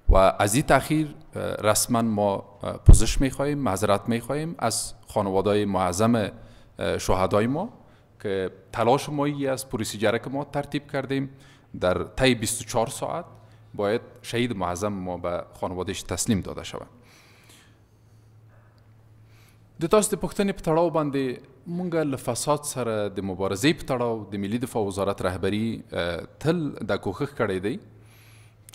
و از این تأخیر اه، رسما ما پوزش می‌خواهیم معذرت می‌خواهیم از خانواده معظم شهدای ما که تلاش ما است پروسیجره که ما ترتیب کردیم. در طی 24 ساعت باید شهید معظم ما به خانوادهش تسلیم داده شود. د تاسو د پوښتنې په تړاو باندې مونږ له فساد سره د مبارزې په تړاو د ملي دفاع وزارت رهبری تل دا کوښښ کړی دی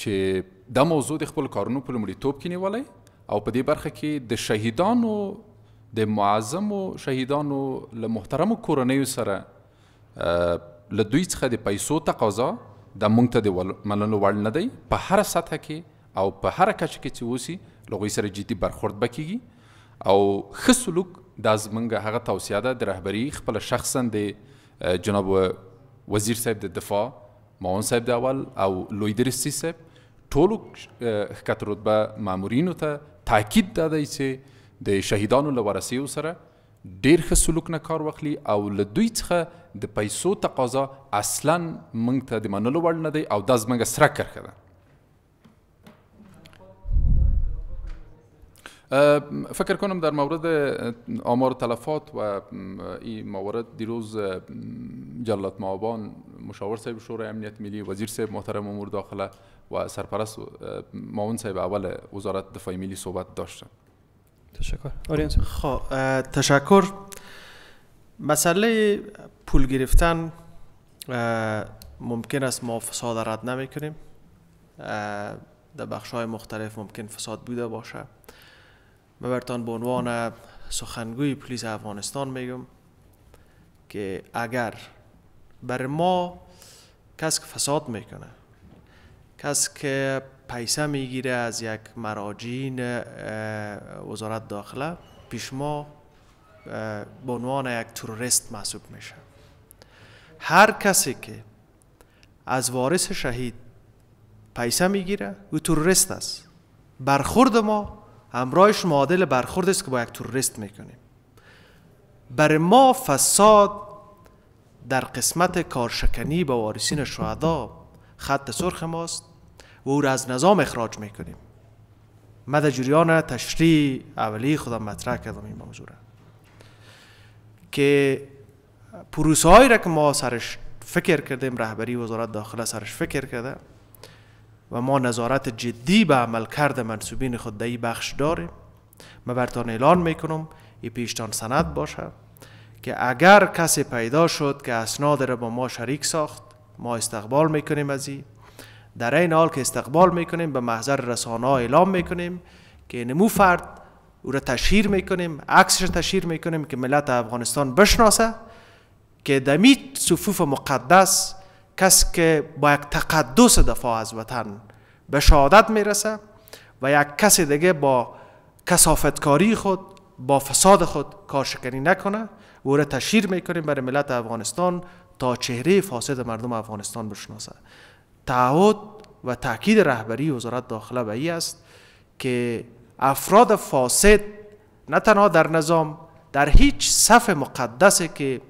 چې دا موضوع د خپل کارونو په لومړیتوب کې نیولی او په دې برخه کې د شهیدانو د معظمو شهیدانو له محترمو کورنیو سره له دوی څخه د پیسو تقاضا د مونږ ته د منلو وړ نه دی. په هر سطح کې او په هر کچه کې چې اوسي له هغوی سره جدي برخورد به کیږي او ښه سلوک دا زمونږ هغه توصیه ده د رهبري خپله شخصا د جناب وزیر صاحب د دفاع معاون صاحب د اول او لوی درستی صاحب ټولو ښکته رتبه مامورینو ته تاکید دا دی چې د شهیدانو له ورسیو سره ډیر ښه سلوک نه کار واخلي او له دوی څخه د پیسو تقاضا اصلا موږ ته د منلو وړ نه دی او دا زموږ سره کرښه ده فکر کنم در مورد آمار تلفات و این موارد دیروز جلالت معابان مشاور صاحب شورای امنیت ملی وزیر صاحب محترم امور داخله و سرپرست معاون صاحب اول وزارت دفاع ملی صحبت داشتن. تشکر. صاحب خب تشکر. مسئله پول گرفتن ممکن است ما فساد رد نمی کنیم در بخش های مختلف ممکن فساد بوده باشه. من برتان به عنوان سخنگوی پلیس افغانستان میگم که اگر بر ما کس که فساد می‌کنه کس که پیسه می‌گیره از یک مراجعین وزارت داخله پیش ما به عنوان یک تروریست محسوب میشه. هر کسی که از وارث شهید پیسه می‌گیره او تروریست است. برخورد ما همراهش معادل برخورد است که با یک تروریست می‌کنیم. بر ما فساد در قسمت کارشکنی با وارثین شهدا خط سرخ ماست و او را از نظام اخراج می‌کنیم. من در تشریح اولی خودم مطرح کردم این موضوع را. که پروسه را که ما سرش فکر کردیم رهبری وزارت داخله سرش فکر کرده و ما نظارت جدی به عمل کرده منصوبین خود در بخش داریم. من برتان اعلان می‌کنم این پیشتان سند باشه که اگر کسی پیدا شد که اسناد را با ما شریک ساخت ما استقبال می‌کنیم از این. در این حال که استقبال می‌کنیم به محضر رسانه ها اعلام می‌کنیم که نمو فرد او را تشهیر می‌کنیم عکسش تشهیر می‌کنیم که ملت افغانستان بشناسه که دمی صفوف مقدس کس که با یک تقدس دفاع از وطن به شهادت می‌رسه و یک کس دیگه با کسافتکاری خود با فساد خود کارشکنی نکنه او را تشهیر می‌کنیم برای ملت افغانستان تا چهره فاسد مردم افغانستان بشناسه. تعهد و تاکید رهبری وزارت داخله به است که افراد فاسد نه تنها در نظام در هیچ صف مقدسی که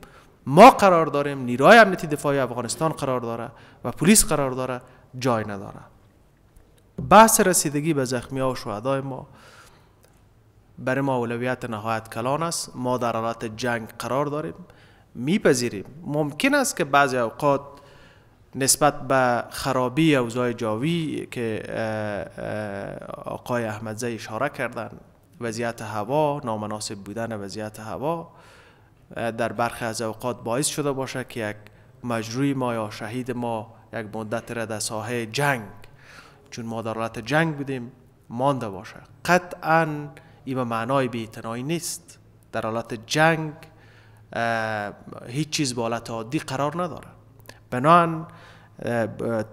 ما قرار داریم نیروهای امنیتی دفاعی افغانستان قرار داره و پلیس قرار داره جای نداره. بحث رسیدگی به زخمی ها و شهدای ما برای ما اولویت نهایت کلان است. ما در حالت جنگ قرار داریم. میپذیریم. ممکن است که بعضی اوقات نسبت به خرابی اوضاع جاوی که آقای احمدزی اشاره کردن وضعیت هوا نامناسب بودن وضعیت هوا در برخی از اوقات باعث شده باشه که یک مجروی ما یا شهید ما یک مدت را در ساحه جنگ چون ما در حالت جنگ بودیم مانده باشه قطعا این به معنای بیتنایی نیست. در حالت جنگ هیچ چیز به حالت عادی قرار نداره بنان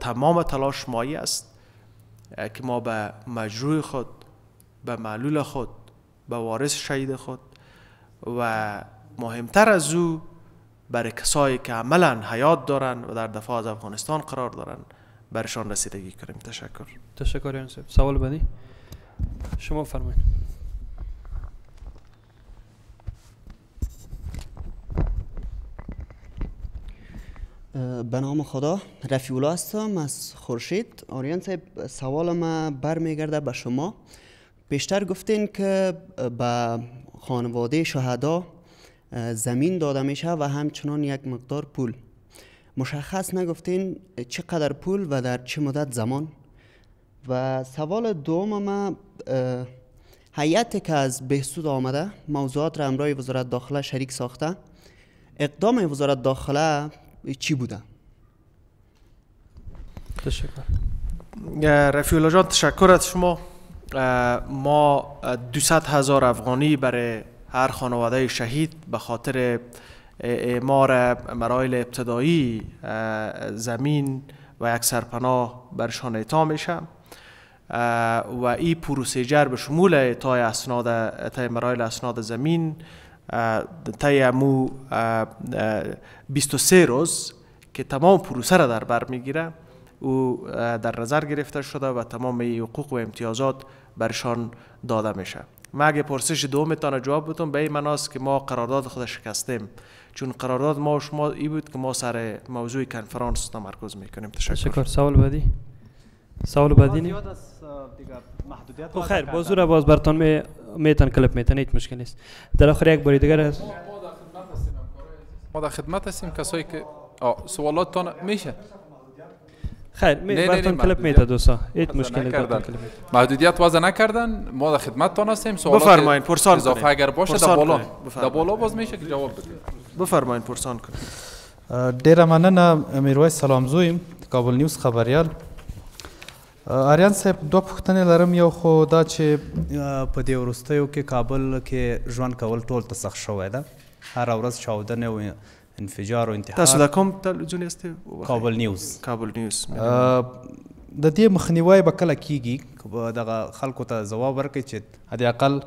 تمام تلاش مایی است که ما به مجروح خود به معلول خود به وارث شهید خود و مهمتر از او برای کسایی که عملا حیات دارن و در دفاع از افغانستان قرار دارن برشان رسیدگی کنیم. تشکر. تشکر یانسیب سوال بعدی؟ شما فرمایید. به نام خدا رفیولا هستم از خورشید. آریان صاحب سوال ما برمیگرده به شما. بیشتر گفتین که به خانواده شهدا زمین داده میشه و همچنان یک مقدار پول. مشخص نگفتین چقدر پول و در چه مدت زمان. و سوال دوم ما هیئتی که از بهسود آمده موضوعات را امرای وزارت داخله شریک ساخته. اقدام وزارت داخله چی بوده؟ تشکر. رفیولا جان تشکر از شما. ما 200 هزار افغانی برای هر خانواده شهید به خاطر اعمار مراحل ابتدایی زمین و یک سرپناه برشان اعطا میشه. و این پروسیجر به شمول اعطای اسناد اعطای مراحل اسناد زمین طی امو 23 روز که تمام پروسه را در بر می‌گیره او در نظر گرفته شده و تمام حقوق و امتیازات برشان داده میشه. ما اگه پرسش دومتان جواب بتون به این مناست که ما قرارداد خود شکستیم. چون قرارداد ما و شما ای بود که ما سر موضوع کنفرانس تمرکز می‌کنیم. تشکر. تشکر سوال بعدی؟ سوال بعدی نی؟ خب خیر بازو را باز برتان می میتن کلپ میتن هیچ مشکل نیست. در آخر یک باری دیگر هست ما در خدمت هستیم. کسایی که سوالاتتان میشه. خیر می برتان کلپ میته دوستا هیچ مشکل نیست محدودیت وضع نکردن ما در خدمتتان هستیم سوالات بفرمایید پرسان اضافه اگر باشه در بالا در بالا باز میشه که جواب بدید بفرمایید پرسان کنید ډیره مننه میرویس سلامزویم کابل نیوز خبریال اریان صاحب دوه پوښتنې لرم یو خو دا چې په دې وروستیو کې کابل کې ژوند کول ټول ته سخت شوی ده هر ورځ چاودنې او انفجار او انتحار. تاسو د کوم تلویزیون یاستئ کابل نیوز. کابل نیوز. د دې مخنیوي به کله کیږي؟ دغه خلکو ته ځواب ورکړي چې حد اقل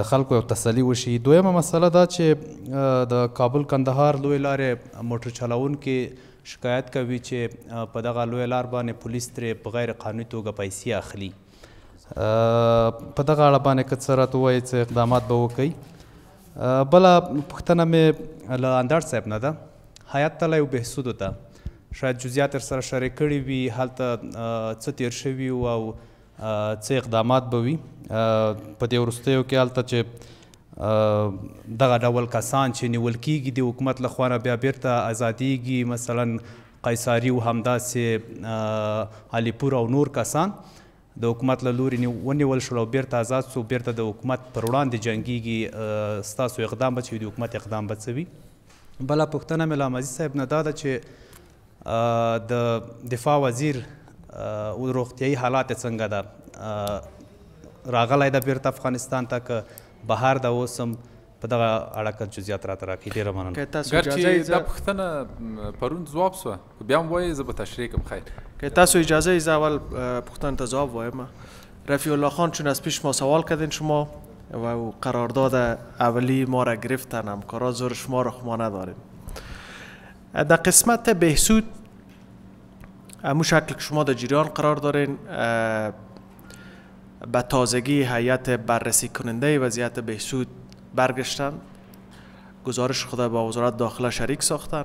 د خلکو یو تسلی وشي. دویمه مسله دا چې د کابل کندهار لوی لارې موټر چلونکي شکایت کوي چې په دغه لوی لار باندې پولیس ترې په غیر قانوني توګه پیسې اخلي. په دغه اړه باندې راته ووایي څه اقدامات به وکړي بله پوښتنه مې له انداړ صاحب نه ده حیات تله یو بهسودو ته شاید جزیات ورسره شریک کړي وي هلته څه تیر شوي او څه اقدامات به وي په دې وروستیو کې هلته چې دغه ډول کسان چې نیول کیږي د حکومت لخوا نه بیا بیرته ازادیږي مثلا قیصاري او همداسې علیپور او نور کسان د حکومت له لورې ونیول شول او بیرته آزاد سو بیرته د حکومت پر وړاندې جنګیږي ستاسو اقدام به چې د حکومت اقدام به څه وي؟ بله پوښتنه مې له مزي صاحب نه دا ده چې د دفاع وزیر او روغتیایي حالات څنګه ده؟ راغلی ده بیرته افغانستان ته که بهر د اوسم؟ په دغه اړه که جزئیات راته راکړي ډېره مننه. ګرچې دا پوښتنه پرون ځواب سوه بیا هم وایي زه به تشریح کړم. خیر که تاسو اجازه ایز اول ته جواب وایم. رفیع الله خان چون از پیش ما سوال کردین شما و قرارداد اولی ما را گرفتن همکارا زور شما را ما نداریم در قسمت بهسود امو شکل که شما در جریان قرار دارین به تازگی هیئت بررسی کننده وضعیت بهسود برگشتن. گزارش خود با وزارت داخله شریک ساختن.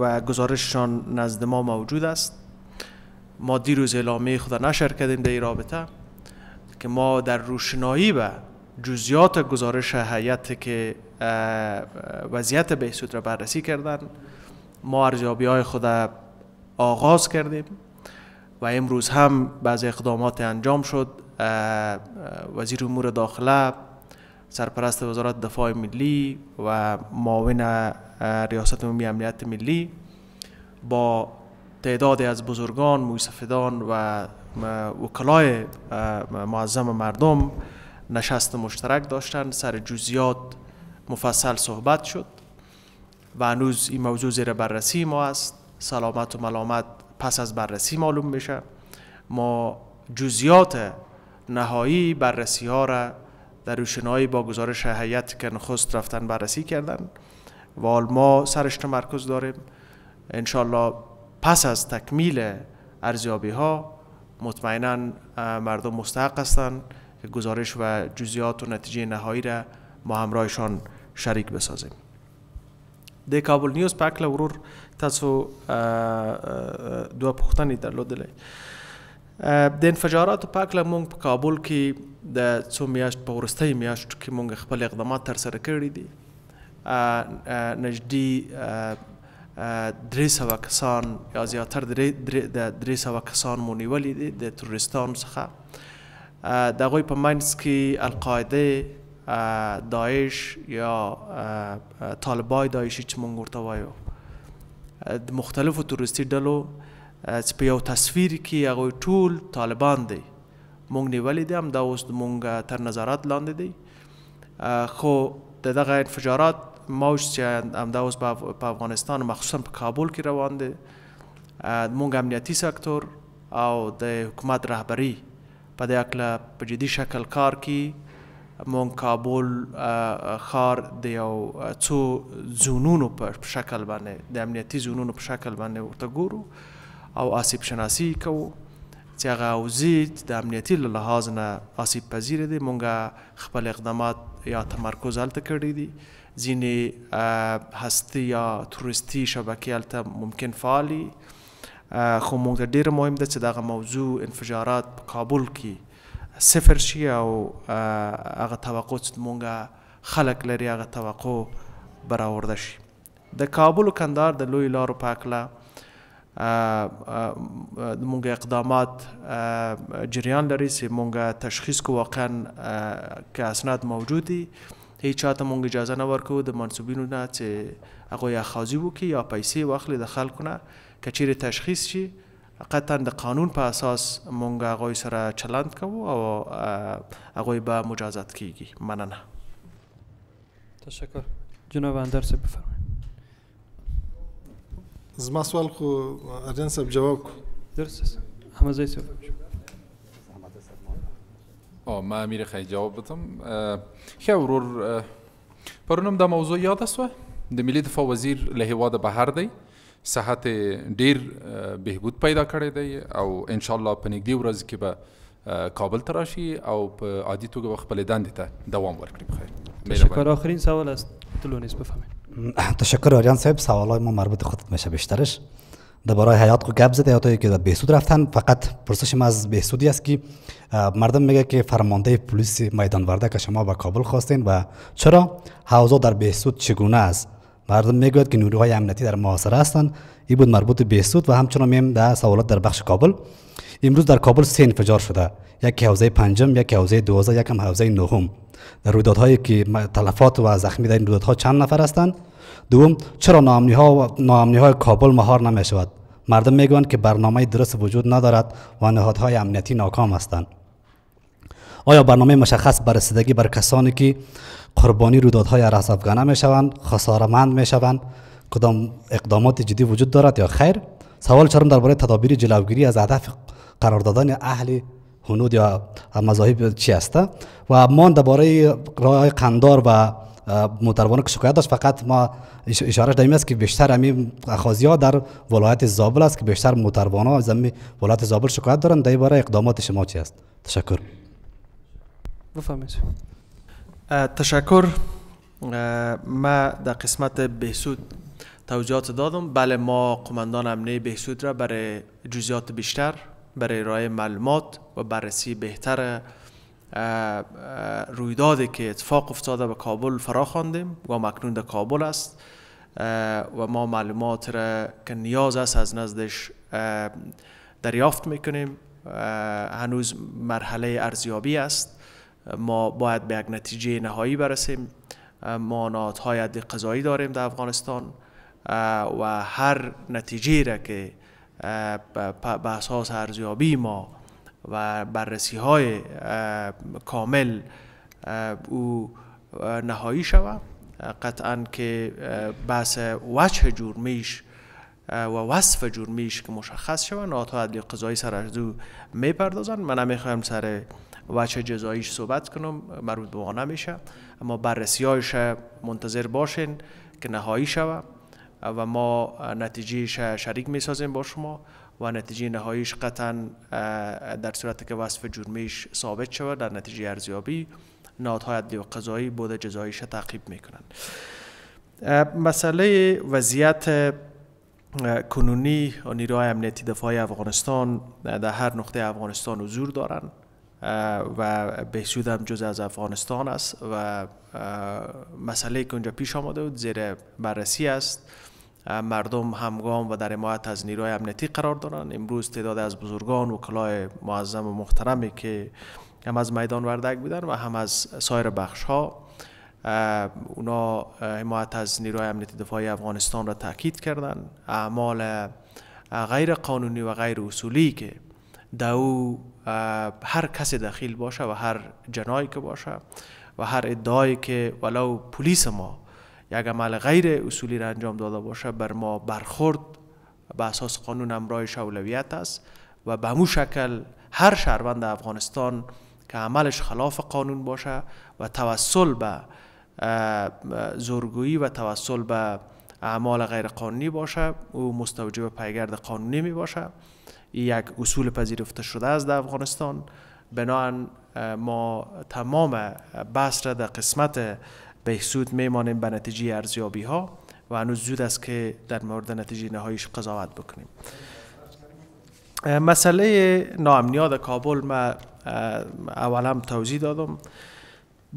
و گزارششان نزد ما موجود است. ما دیروز اعلامیه خود نشر کردیم در این رابطه که ما در روشنایی به جزیات گزارش هیئت که وضعیت بهسود را بررسی کردن ما ارزیابی های خود آغاز کردیم و امروز هم بعضی اقدامات انجام شد. وزیر امور داخله سرپرست وزارت دفاع ملی و معاون ریاست عمومی امنیت ملی با تعدادی از بزرگان موسفدان و وکلای معظم مردم نشست مشترک داشتن سر جزیات مفصل صحبت شد و هنوز این موضوع زیر بررسی ما است. سلامت و ملامت پس از بررسی معلوم میشه. ما جزیات نهایی بررسی ها را در روشنایی با گزارش هیئت که نخست رفتن بررسی کردن. و ما سرش تمرکز داریم. انشالله پس از تکمیل ارزیابی ها مطمئنا مردم مستحق هستند که گزارش و جزیات و نتیجه نهایی را ما همراهشان شریک بسازیم. د کابل نیوز پاک ورور تاسو دوه پوښتنې درلودلې. د انفجاراتو په اړه موږ په کابل کې د څو میاشت په ورستۍ میاشت کې موږ خپل اقدامات تر سره کړي دي نږدې درې سوه کسان یا زیاتر د درې سوه کسان مو نیولي دي د تروریستانو څخه د هغوی په منځ کې القاعده داعش یا طالبای داعشي چې موږ ورته وایو د مختلفو تروریستي ډلو چې په یو تصویر کې هغوی ټول طالبان دی مونږ نیولې دي هم دا اوس مونږ تر نظارت لاندې دی خو د دغه انفجارات موج چې همدا اوس په افغانستان مخصوصا په کابل کې روان دي مونږ امنیتي سکتور او د حکومت رهبری په دې اکله په جدي شکل کار کوي مونږ کابل خار د یو څو زونونو په شکل باندې د امنیتي زونونو په شکل باندې ورته ګورو او آسیب شناسی کوو. چې هغه اوزید د امنیتي لحاظ نه آسیب پذیر دي. مونږ خپل اقدامات یا تمرکز هلته کړی دي ځینې هستی یا توریستي شبکې هلته ممکن فعالي خو مونږ ته ډیره مهم ده چې دغه موضوع انفجارات په کابل کې صفر شي او هغه توقع چې مونږ خلک لري هغه توقع برآورده شي. د کابل و کندهار د لوی لارو په هکله مونږ اقدامات جریان لري چې مونږ تشخیص کو واقعا که اسناد موجود دي هیڅ چاته مونږ اجازه نه ورکو د منصوبینو نه چې هغه یا خازي وکي یا پیسې واخلي د خلکو نه که چیرې تشخیص شي قطعا د قانون په اساس مونږ هغوی سره چلند کوو او هغوی به مجازات کیږي. مننه. تشکر. جناب اندر صاحب بفرمایید. زما سوال خو ارجن صاحب جواب کو. درست زی صاحب آه ما امیر خیلی جواب بدم خیلی ورور پرونم دا موضوع یاد است د ملي دفاع وزیر له هیواده بهر دی. صحت ډیر بهبود پیدا کړی دی او ان شاء الله په نږدې ورځ کې به کابل ته راشي او په عادي توګه خپل دندې ته دوام ورکړي. بخیر. تشکر. آخرین سوال است. طلونیس بفهمید تشکر آریان صاحب. سوالای ما مربوط خودت میشه. بیشترش درباره حیات کو گپ زده یا که بهسود رفتن. فقط پرسشم از بهسودی است که مردم میگه که فرمانده پلیس میدان ورده که شما به کابل خواستین و چرا؟ حوزه در بهسود چگونه است؟ مردم می‌گوید که نیروهای امنیتی در محاصره هستند. این بود مربوط به بهسود و همچنان میم در سوالات در بخش کابل. امروز در کابل سه انفجار شده. یک حوزه پنجم یک حوزه دوازده یک هم حوزه نهم. در رویدادهایی که تلفات و زخمی در این رویدادها چند نفر هستند؟ دوم چرا ناامنی ها و ناامنی های کابل مهار نمی شود مردم می‌گویند که برنامه درست وجود ندارد و نهادهای امنیتی ناکام هستند. آیا برنامه مشخص بر رسیدگی بر کسانی که قربانی رویدادهای ارهس افغانه می شوند خسارمند می شوند کدام اقدامات جدی وجود دارد یا خیر؟ سوال چهارم درباره تدابیر جلوگیری از هدف قرار دادن اهل هنود یا مذاهب چی است؟ و ما درباره راه قندار و موتروان که شکایت داشت فقط ما اشاره داریم است که بیشتر همین اخاذی ها در ولایت زابل است که بیشتر موتروان ها زمین ولایت زابل شکایت دارند در باره اقدامات شما چی است؟ تشکر. بفرمایید. تشکر. ما در قسمت بهسود توضیحات دادم. بله ما قماندان امنی بهسود را برای جزئیات بیشتر برای ارائه معلومات و بررسی بهتر رویدادی که اتفاق افتاده به کابل فرا خواندیم و مکنون در کابل است. و ما معلومات را که نیاز است از نزدش دریافت می‌کنیم. هنوز مرحله ارزیابی است. ما باید به یک نتیجه نهایی برسیم. ما نهادهای عدل قضایی داریم در افغانستان. و هر نتیجه را که به اساس ارزیابی ما و بررسی های کامل او نهایی شود. قطعا که بحث وجه جرمیش و وصف جرمیش که مشخص شود نهادهای عدلی قضایی سر از او می‌پردازن من نمی‌خوایم سر وجه جزاییش صحبت کنم. مربوط به ما نمیشه اما بررسی هایش منتظر باشین که نهایی شود و ما نتیجهش شریک می‌سازیم با شما. و نتیجه نهاییش قطعا در صورت که وصف جرمیش ثابت شود در نتیجه ارزیابی نهادهای عدلی و قضایی بود جزاییش تعقیب می‌کنند. مسئله وضعیت کنونی و نیروهای امنیتی دفاعی افغانستان در هر نقطه افغانستان حضور دارند و بهسود هم جز از افغانستان است و مسئله که اونجا پیش آمده بود زیر بررسی است. مردم همگام و در حمایت از نیروی امنیتی قرار دارند امروز تعداد از بزرگان و کلاه معظم و محترمی که هم از میدان وردک بودن و هم از سایر بخش ها اونا حمایت از نیروی امنیتی دفاعی افغانستان را تاکید کردند اعمال غیر قانونی و غیر اصولی که دو هر کسی دخیل باشه و هر جنایی که باشه و هر ادعایی که ولو پلیس ما یک عمل غیر اصولی را انجام داده باشه بر ما برخورد به اساس قانون امرایش اولویت است و به مو شکل هر شهروند افغانستان که عملش خلاف قانون باشه و توسل به زورگویی و توسل به اعمال غیر قانونی باشه او مستوجب پیگرد قانونی می باشه. یک اصول پذیرفته شده است در افغانستان. بنابراین ما تمام بحث را در قسمت بهسود میمانیم به نتیجه ارزیابی ها و هنوز زود است که در مورد نتیجه نهاییش قضاوت بکنیم. مسئله ناامنی در کابل ما اولم توضیح دادم.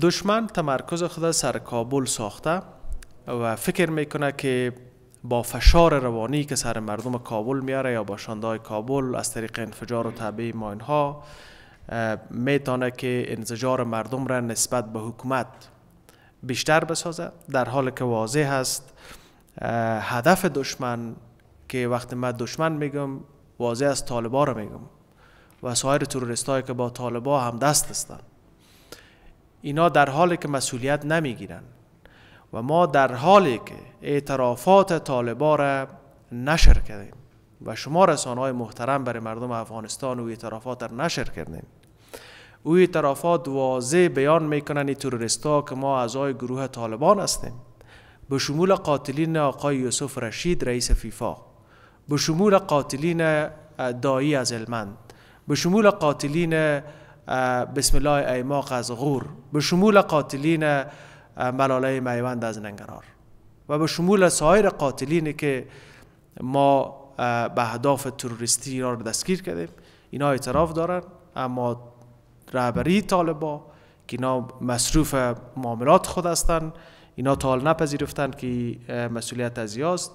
دشمن تمرکز خود سر کابل ساخته و فکر می‌کنه که با فشار روانی که سر مردم کابل میاره یا با شاندای کابل از طریق انفجار و تعبیه ماین ها می‌تونه که انزجار مردم را نسبت به حکومت بیشتر بسازه. در حال که واضح هست هدف دشمن که وقتی من دشمن میگم واضح از طالبا رو میگم. و سایر تروریست هایی که با طالبا هم دست هستند اینا در حالی که مسئولیت نمی‌گیرن. و ما در حالی که اعترافات طالبا را نشر کردیم. و شما رسانه های محترم برای مردم افغانستان و اعترافات را نشر کردیم. او اعترافات واضح بیان می‌کنن این ها که ما اعضای گروه طالبان هستیم. به شمول قاتلین آقای یوسف رشید رئیس فیفا. به شمول قاتلین دایی از المند به شمول قاتلین بسم الله ایماق از غور. به شمول قاتلین ملاله میوند از ننگرار و به شمول سایر قاتلینی که ما به اهداف تروریستی رو دستگیر کردیم. اینا اعتراف دارن اما رهبری طالبا که اینا مصروف معاملات خود هستند اینا تا حال نپذیرفتن که مسئولیت از یاست.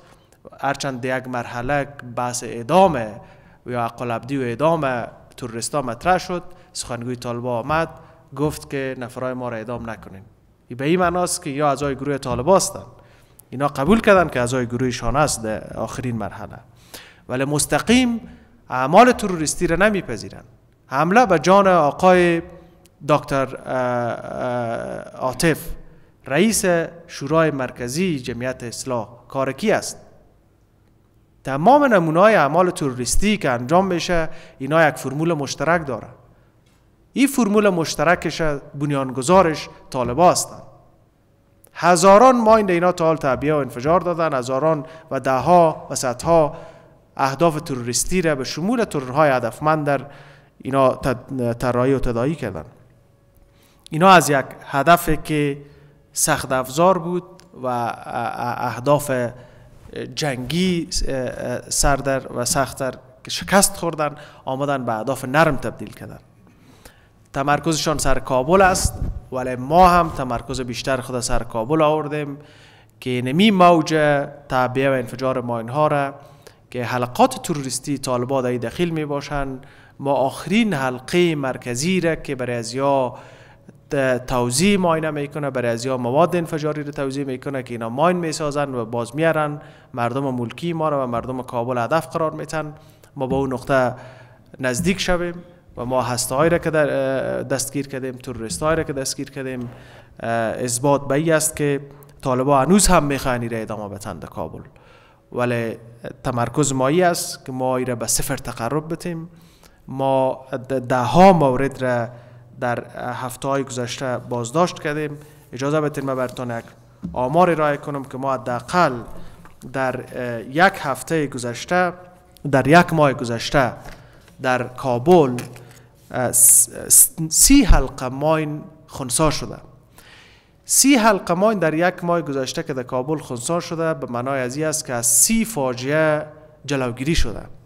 هرچند یک مرحله بحث اعدام یا اقل عبدی و اعدام تروریستا مطرح شد سخنگوی طالبا آمد گفت که نفرای ما را اعدام نکنین. به این معناست که یا اعضای گروه طالبا هستند اینا قبول کردن که اعضای گروهشان است در آخرین مرحله. ولی مستقیم اعمال تروریستی را نمیپذیرند. حمله به جان آقای دکتر عاطف رئیس شورای مرکزی جمعیت اصلاح. کارکی است؟ تمام نمونه های اعمال تروریستی که انجام میشه اینا یک فرمول مشترک داره. این فرمول مشترکش بنیانگذارش طالبا هستند هزاران ماین اینا تا حال تعبیه و انفجار دادن هزاران و دهها و صدها اهداف تروریستی را به شمول ترورهای هدفمند در اینا طراحی و تدایی کردن. اینا از یک هدف که سخت افزار بود و اهداف جنگی سردر و سختتر که شکست خوردن آمدن به اهداف نرم تبدیل کردن. تمرکزشان سر کابل است ولی ما هم تمرکز بیشتر خود سر کابل آوردیم که نمی موج تعبیه و انفجار ماین ها را که حلقات تروریستی طالبا در دخیل می باشند. ما آخرین حلقه مرکزی را که برای ازیا توضیح ماینه می‌کنه برای ازیا مواد انفجاری رو توضیح می‌کنه که اینا ماین می‌سازن و باز میارن مردم ملکی ما را و مردم کابل هدف قرار میتن ما با اون نقطه نزدیک شویم و ما هسته هایی را که دستگیر کردیم تروریست را که دستگیر کردیم اثبات به است که طالبا هنوز هم می‌خواین را ادامه بتن در کابل. ولی تمرکز مایی است که ما را به صفر تقرب بتیم. ما ده ها مورد را در هفته های گذشته بازداشت کردیم. اجازه بدید ما براتون یک آمار ارائه کنم که ما حداقل در یک هفته گذشته در یک ماه گذشته در کابل سی حلقه ماین خونسا شده. سی حلقه ماین در یک ماه گذشته که در کابل خونسا شده به معنای از است که از سی فاجعه جلوگیری شده.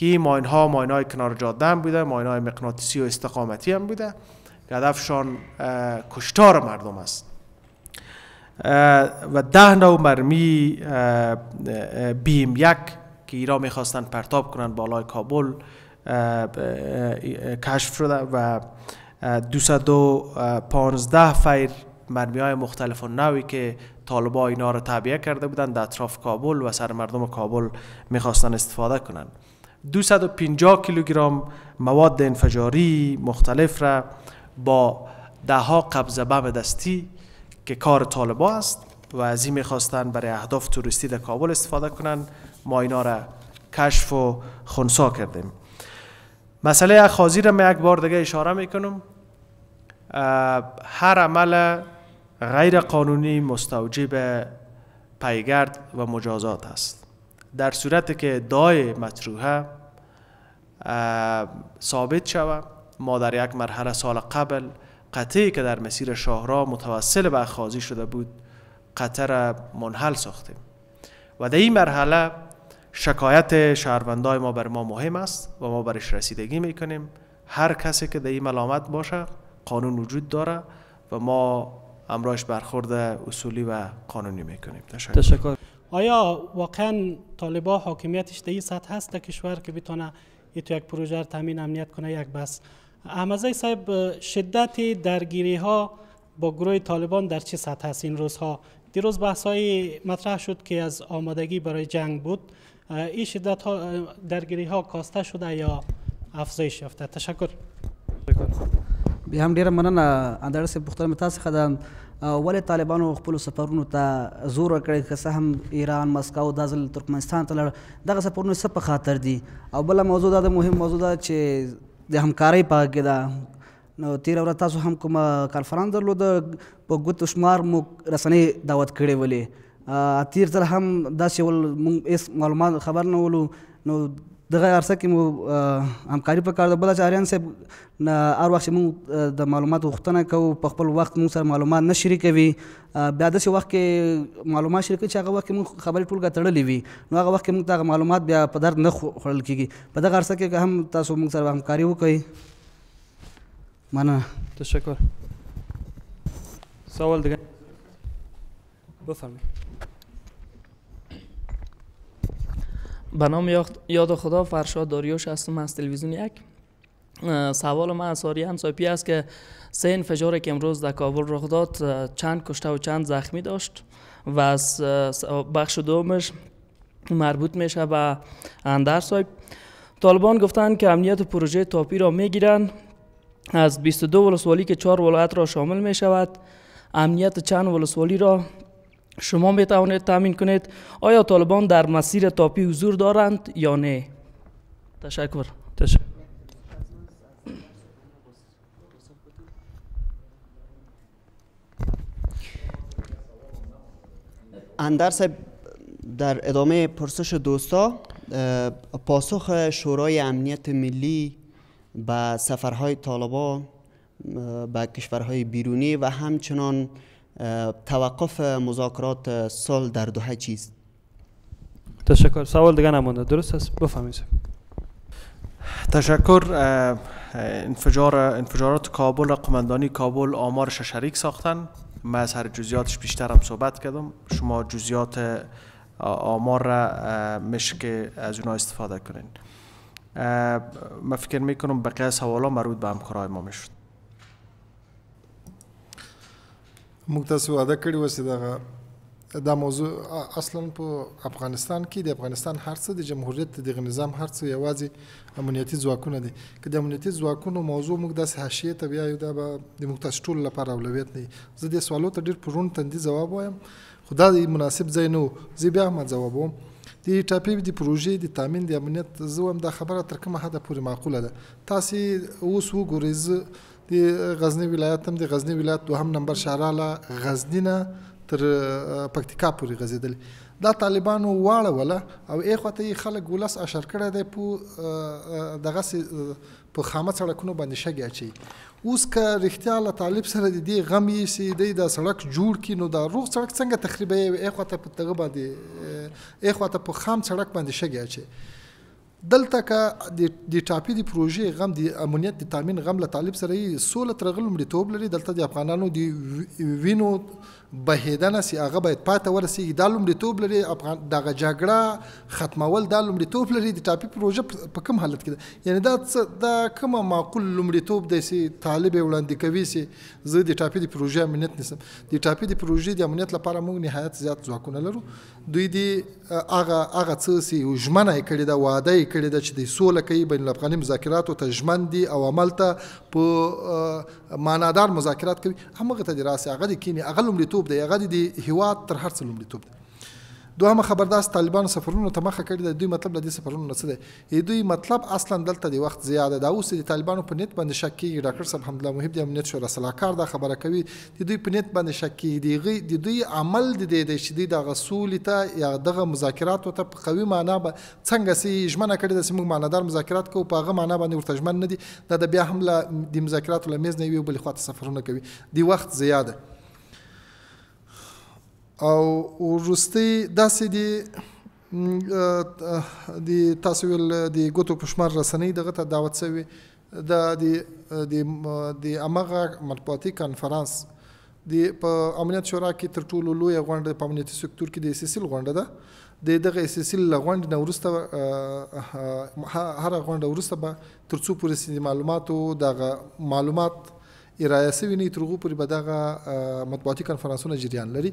که این ماین ها ماین های کنار جاده هم بوده ماین های مقناطیسی و استقامتی هم بوده. که هدفشان کشتار مردم است. و ده نو مرمی بیم یک که ایرا می‌خواستن پرتاب کنند بالای کابل کشف شده و 215 فیر مرمی های مختلف و نوی که طالبا اینا رو تعبیه کرده بودن در اطراف کابل و سر مردم کابل می‌خواستن استفاده کنند 250 کیلوگرم مواد انفجاری مختلف را با دهها قبضه بم دستی که کار طالبا است و از این می‌خواستن برای اهداف توریستی در کابل استفاده کنند ما اینا را کشف و خونسا کردیم. مسئله اخازی را یک بار دیگه اشاره می‌کنم. هر عمل غیر قانونی مستوجب پیگرد و مجازات است. در صورت که دای مطروحه ثابت شود ما در یک مرحله سال قبل قطعی که در مسیر شاهراه متوسل به اخازی شده بود قطر منحل ساختیم. و در این مرحله شکایت شهروندای ما بر ما مهم است و ما برش رسیدگی می‌کنیم. هر کسی که در این ملامت باشه قانون وجود داره و ما امراش برخورد اصولی و قانونی می‌کنیم. تشکر, تشکر. آیا واقعا طالبا حاکمیتش در این سطح هست در کشور که بتونه ای تو یک پروژه رو تامین امنیت کنه یک بس؟ احمدزی صاحب شدت درگیری ها با گروه طالبان در چه سطح است این روزها؟ دیروز بحث های مطرح شد که از آمادگی برای جنگ بود. این شدت ها درگیری ها کاسته شده یا افزایش یافته؟ تشکر. بیا هم ډیره مننه. مې تاسو څخه ده. ولې طالبانو خپلو سفرونو ته زور ورکړی؟ که څه هم ایران مسکو دا ځل ترکمنستان ته لړ دغه سفرونه څه په خاطر دي؟ او بله موضوع دا د مهم موضوع ده چې د همکارۍ په کې ده نو تیره ورځ تاسو هم کومه کانفرانس درلوده؟ په ګوتو شمار مو رسنۍ دعوت کړې ولې؟ تیر ځل هم داسې ول موږ هېڅ معلومات خبر نه ولو. نو دغه عرصه کې مو همکاري په کار ده. بله چې اریان صاحب هر وخت موږ د معلوماتو غوښتنه کوو په خپل وخت موږ سره معلومات نه شریکوي بیا داسې وخت کې معلومات شریکوي چې هغه وخت موږ خبرې ټولګه تړلې وي. نو هغه وخت کې موږ هغه معلومات بیا په درد نه خوړل کېږي. په دغه عرصه کې هم تاسو موږ سره همکاري وکړئ. مننه. تشکر. سوال دیگه بفرمایید به نام یاد خدا فرشاد داریوش هستم از تلویزیون یک. سوال من از آریان سایپی است که سه انفجاری که امروز در کابل رخ داد چند کشته و چند زخمی داشت و از بخش دومش مربوط میشه به اندر سایپ. طالبان گفتند که امنیت پروژه تاپی را می‌گیرند از 22 ولسوالی که چهار ولایت را شامل می شود امنیت چند ولسوالی را شما می توانید تامین کنید آیا طالبان در مسیر تاپی حضور دارند یا نه. تشکر. تشکر. اندر صاحب در ادامه پرسش دوستا پاسخ شورای امنیت ملی به سفرهای طالبان به کشورهای بیرونی و همچنان توقف مذاکرات صلح در دوحه چیست؟ تشکر. سوال دیگه نمونده. درست است؟ بفهمید. تشکر. انفجار انفجارات کابل و قماندانی کابل آمارش شریک ساختن. من از هر جزیاتش بیشتر هم صحبت کردم. شما جزیات آمار را میشه که از اونها استفاده کنین. من فکر می‌کنم بقیه سوالا مربوط به همکارای ما می‌شد. موږ تاسو وعده کړی و چې دغه دا موضوع اصلا په افغانستان کې د افغانستان هر څه د جمهوریت دغه نظام هر څه یوازې امنیتي ځواکونه دي. که د امنیتي ځواکونو موضوع موږ داسې حاشیې ته بیا یو دا به د موږ تاسو ټول لپاره اولویت نه زه دې سوالو ته ډېر په روڼ تندي ځواب وایم. خو دا مناسب ځای نه زه بیا هم ځواب وم. د ټاپي د پروژې د تامین د امنیت زه هم دا خبره تر کومه حده پورې معقوله ده. تاسې اوس وګورئ د غزنی ولایت هم د غزنی ولایت دوهم نمبر شهراله غزنی نه تر پکتیکا پورې غځېدل دا طالبانو واړه ولا او ای خواته خلک ولس اشر کړی دی په دغه په خامه سړکونو باندې شګي اچي اوس که رښتیا له طالب سره د دې غم یې سي د سړک جوړ کی نو دا روغ سړک څنګه تخریبوي؟ ای خواته په دغه باندې ای خواته په خام سړک باندې شګي اچي دلته که د ټاپي د پروژې غم د امنیت د تامین غم له طالب سره یې سوله ترغل مړیتوب لري. دلته د افغانانو د وینو بهیدنه سی هغه باید پاتې ورسیږي. دا لومړیتوب لري افغان دغه جګړه ختمول دا لومړیتوب لري. د ټاپي پروژه په کوم حالت کې یعنی دا دا کومه معقول لومړیتوب دی چې طالب وړاندې کوي چې زه د ټاپي د پروژې امنیت نسم د ټاپي د پروژې د امنیت لپاره موږ نهایت زیات ځواکونه لرو. دوی دی هغه هغه څه چې ژمنه کړې ده وعده کړې ده چې د سوله کوي بین الافغاني مذاکراتو ته ژمن دي او عمل ته په معنادار مذاکرات کوي. هغه ته د راسي. هغه د کینی لومړیتوب لومړیتوب دی. هغه د هیواد تر هر څه لومړیتوب دی دوهمه خبردار طالبان سفرونو ته مخه کړی د دوی مطلب د دې سفرونو څه دی؟ دوی مطلب اصلا دلته د وخت زیاده دا اوس د طالبانو په نیت باندې شک کیږي ډاکټر صاحب حمد الله محب د امنیت شورا سلاکار دا خبره کوي. د دوی په نیت باندې شک کیږي د دوی عمل د دې شدید غسول ته یا دغه مذاکرات ته په قوي معنا به څنګه سي ژمنه کړی د سیمه معنادار مذاکرات کو په هغه معنا باندې ورته ژمن نه دي. دا د بیا هم د مذاکرات لمیز نه وی بل خواته سفرونه کوي. دی وخت زیاده او ورستي داسې دي د تاسو ول د ګوتو پښمار رسنۍ دغه ته دعوت شوی د د د امغه مطبوعاتي کانفرنس د په امنیت شورا کې تر ټولو لوی غونډه په امنیتي سکتور کې د اساسیل غونډه ده. د دغه اساسیل غونډه نه ورسته هر غونډه ورسته به ترڅو پورې معلوماتو دغه معلومات ارایه سوي نه ترغو پورې به دغه مطبوعاتي کانفرنسونه جریان لري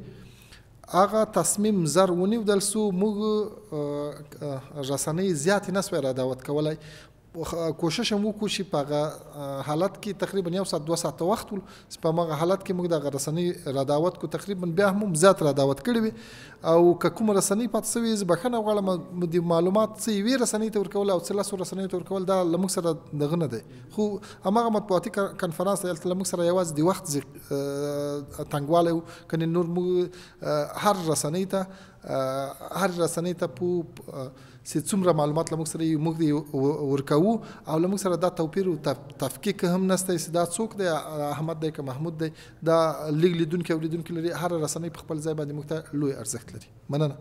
هغه تصمیم زر ونیول سو موږ رسنۍ زیات نه سوی را دعوت کولای کوشش هم وکړو چې په هغه حالت کې تقریبا یو ساعت دوه ساعته وخت ول په هغه حالت کې موږ د رسنۍ را دعوت کو تقریبا بیا هم زیات را دعوت کړی او کوم رسنۍ پات سوي ز بخنه غواړم. د معلومات څه وی رسنۍ ته ورکول او څه لاسو رسنۍ ته ورکول دا لمغ سره دغه نه دی. خو هغه مطبوعاتي کنفرانس ته لمغ سره یوازې د وخت تنګواله کني نور موږ هر رسنۍ ته هر رسنۍ ته په چې څومره معلومات لموږ سره موږ دی ورکوو او لموږ سره دا توپیر او تفکیک هم نسته چې دا څوک دی؟ احمد دی که محمود دی؟ دا لیګ لیدونکو او لیدونکو لري هر رسنۍ په خپل ځای باندې موږ ته لوی ارزښت لري. مننه.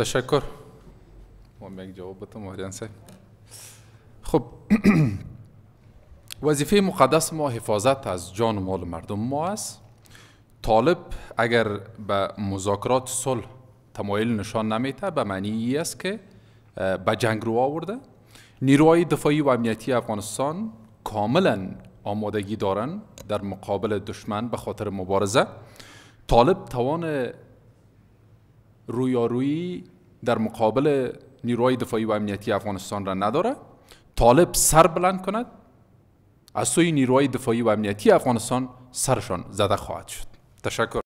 تشکر. ما یک جواب بدم آریان صاحب. خب وظیفه مقدس ما حفاظت از جان و مال مردم ما است. طالب اگر به مذاکرات صلح تمایل نشان نمیده به معنی ای است که به جنگ رو آورده. نیروهای دفاعی و امنیتی افغانستان کاملا آمادگی دارند در مقابل دشمن به خاطر مبارزه. طالب توان رویارویی در مقابل نیروهای دفاعی و امنیتی افغانستان را نداره. طالب سر بلند کند. از سوی نیروهای دفاعی و امنیتی افغانستان سرشان زده خواهد شد. تشکر.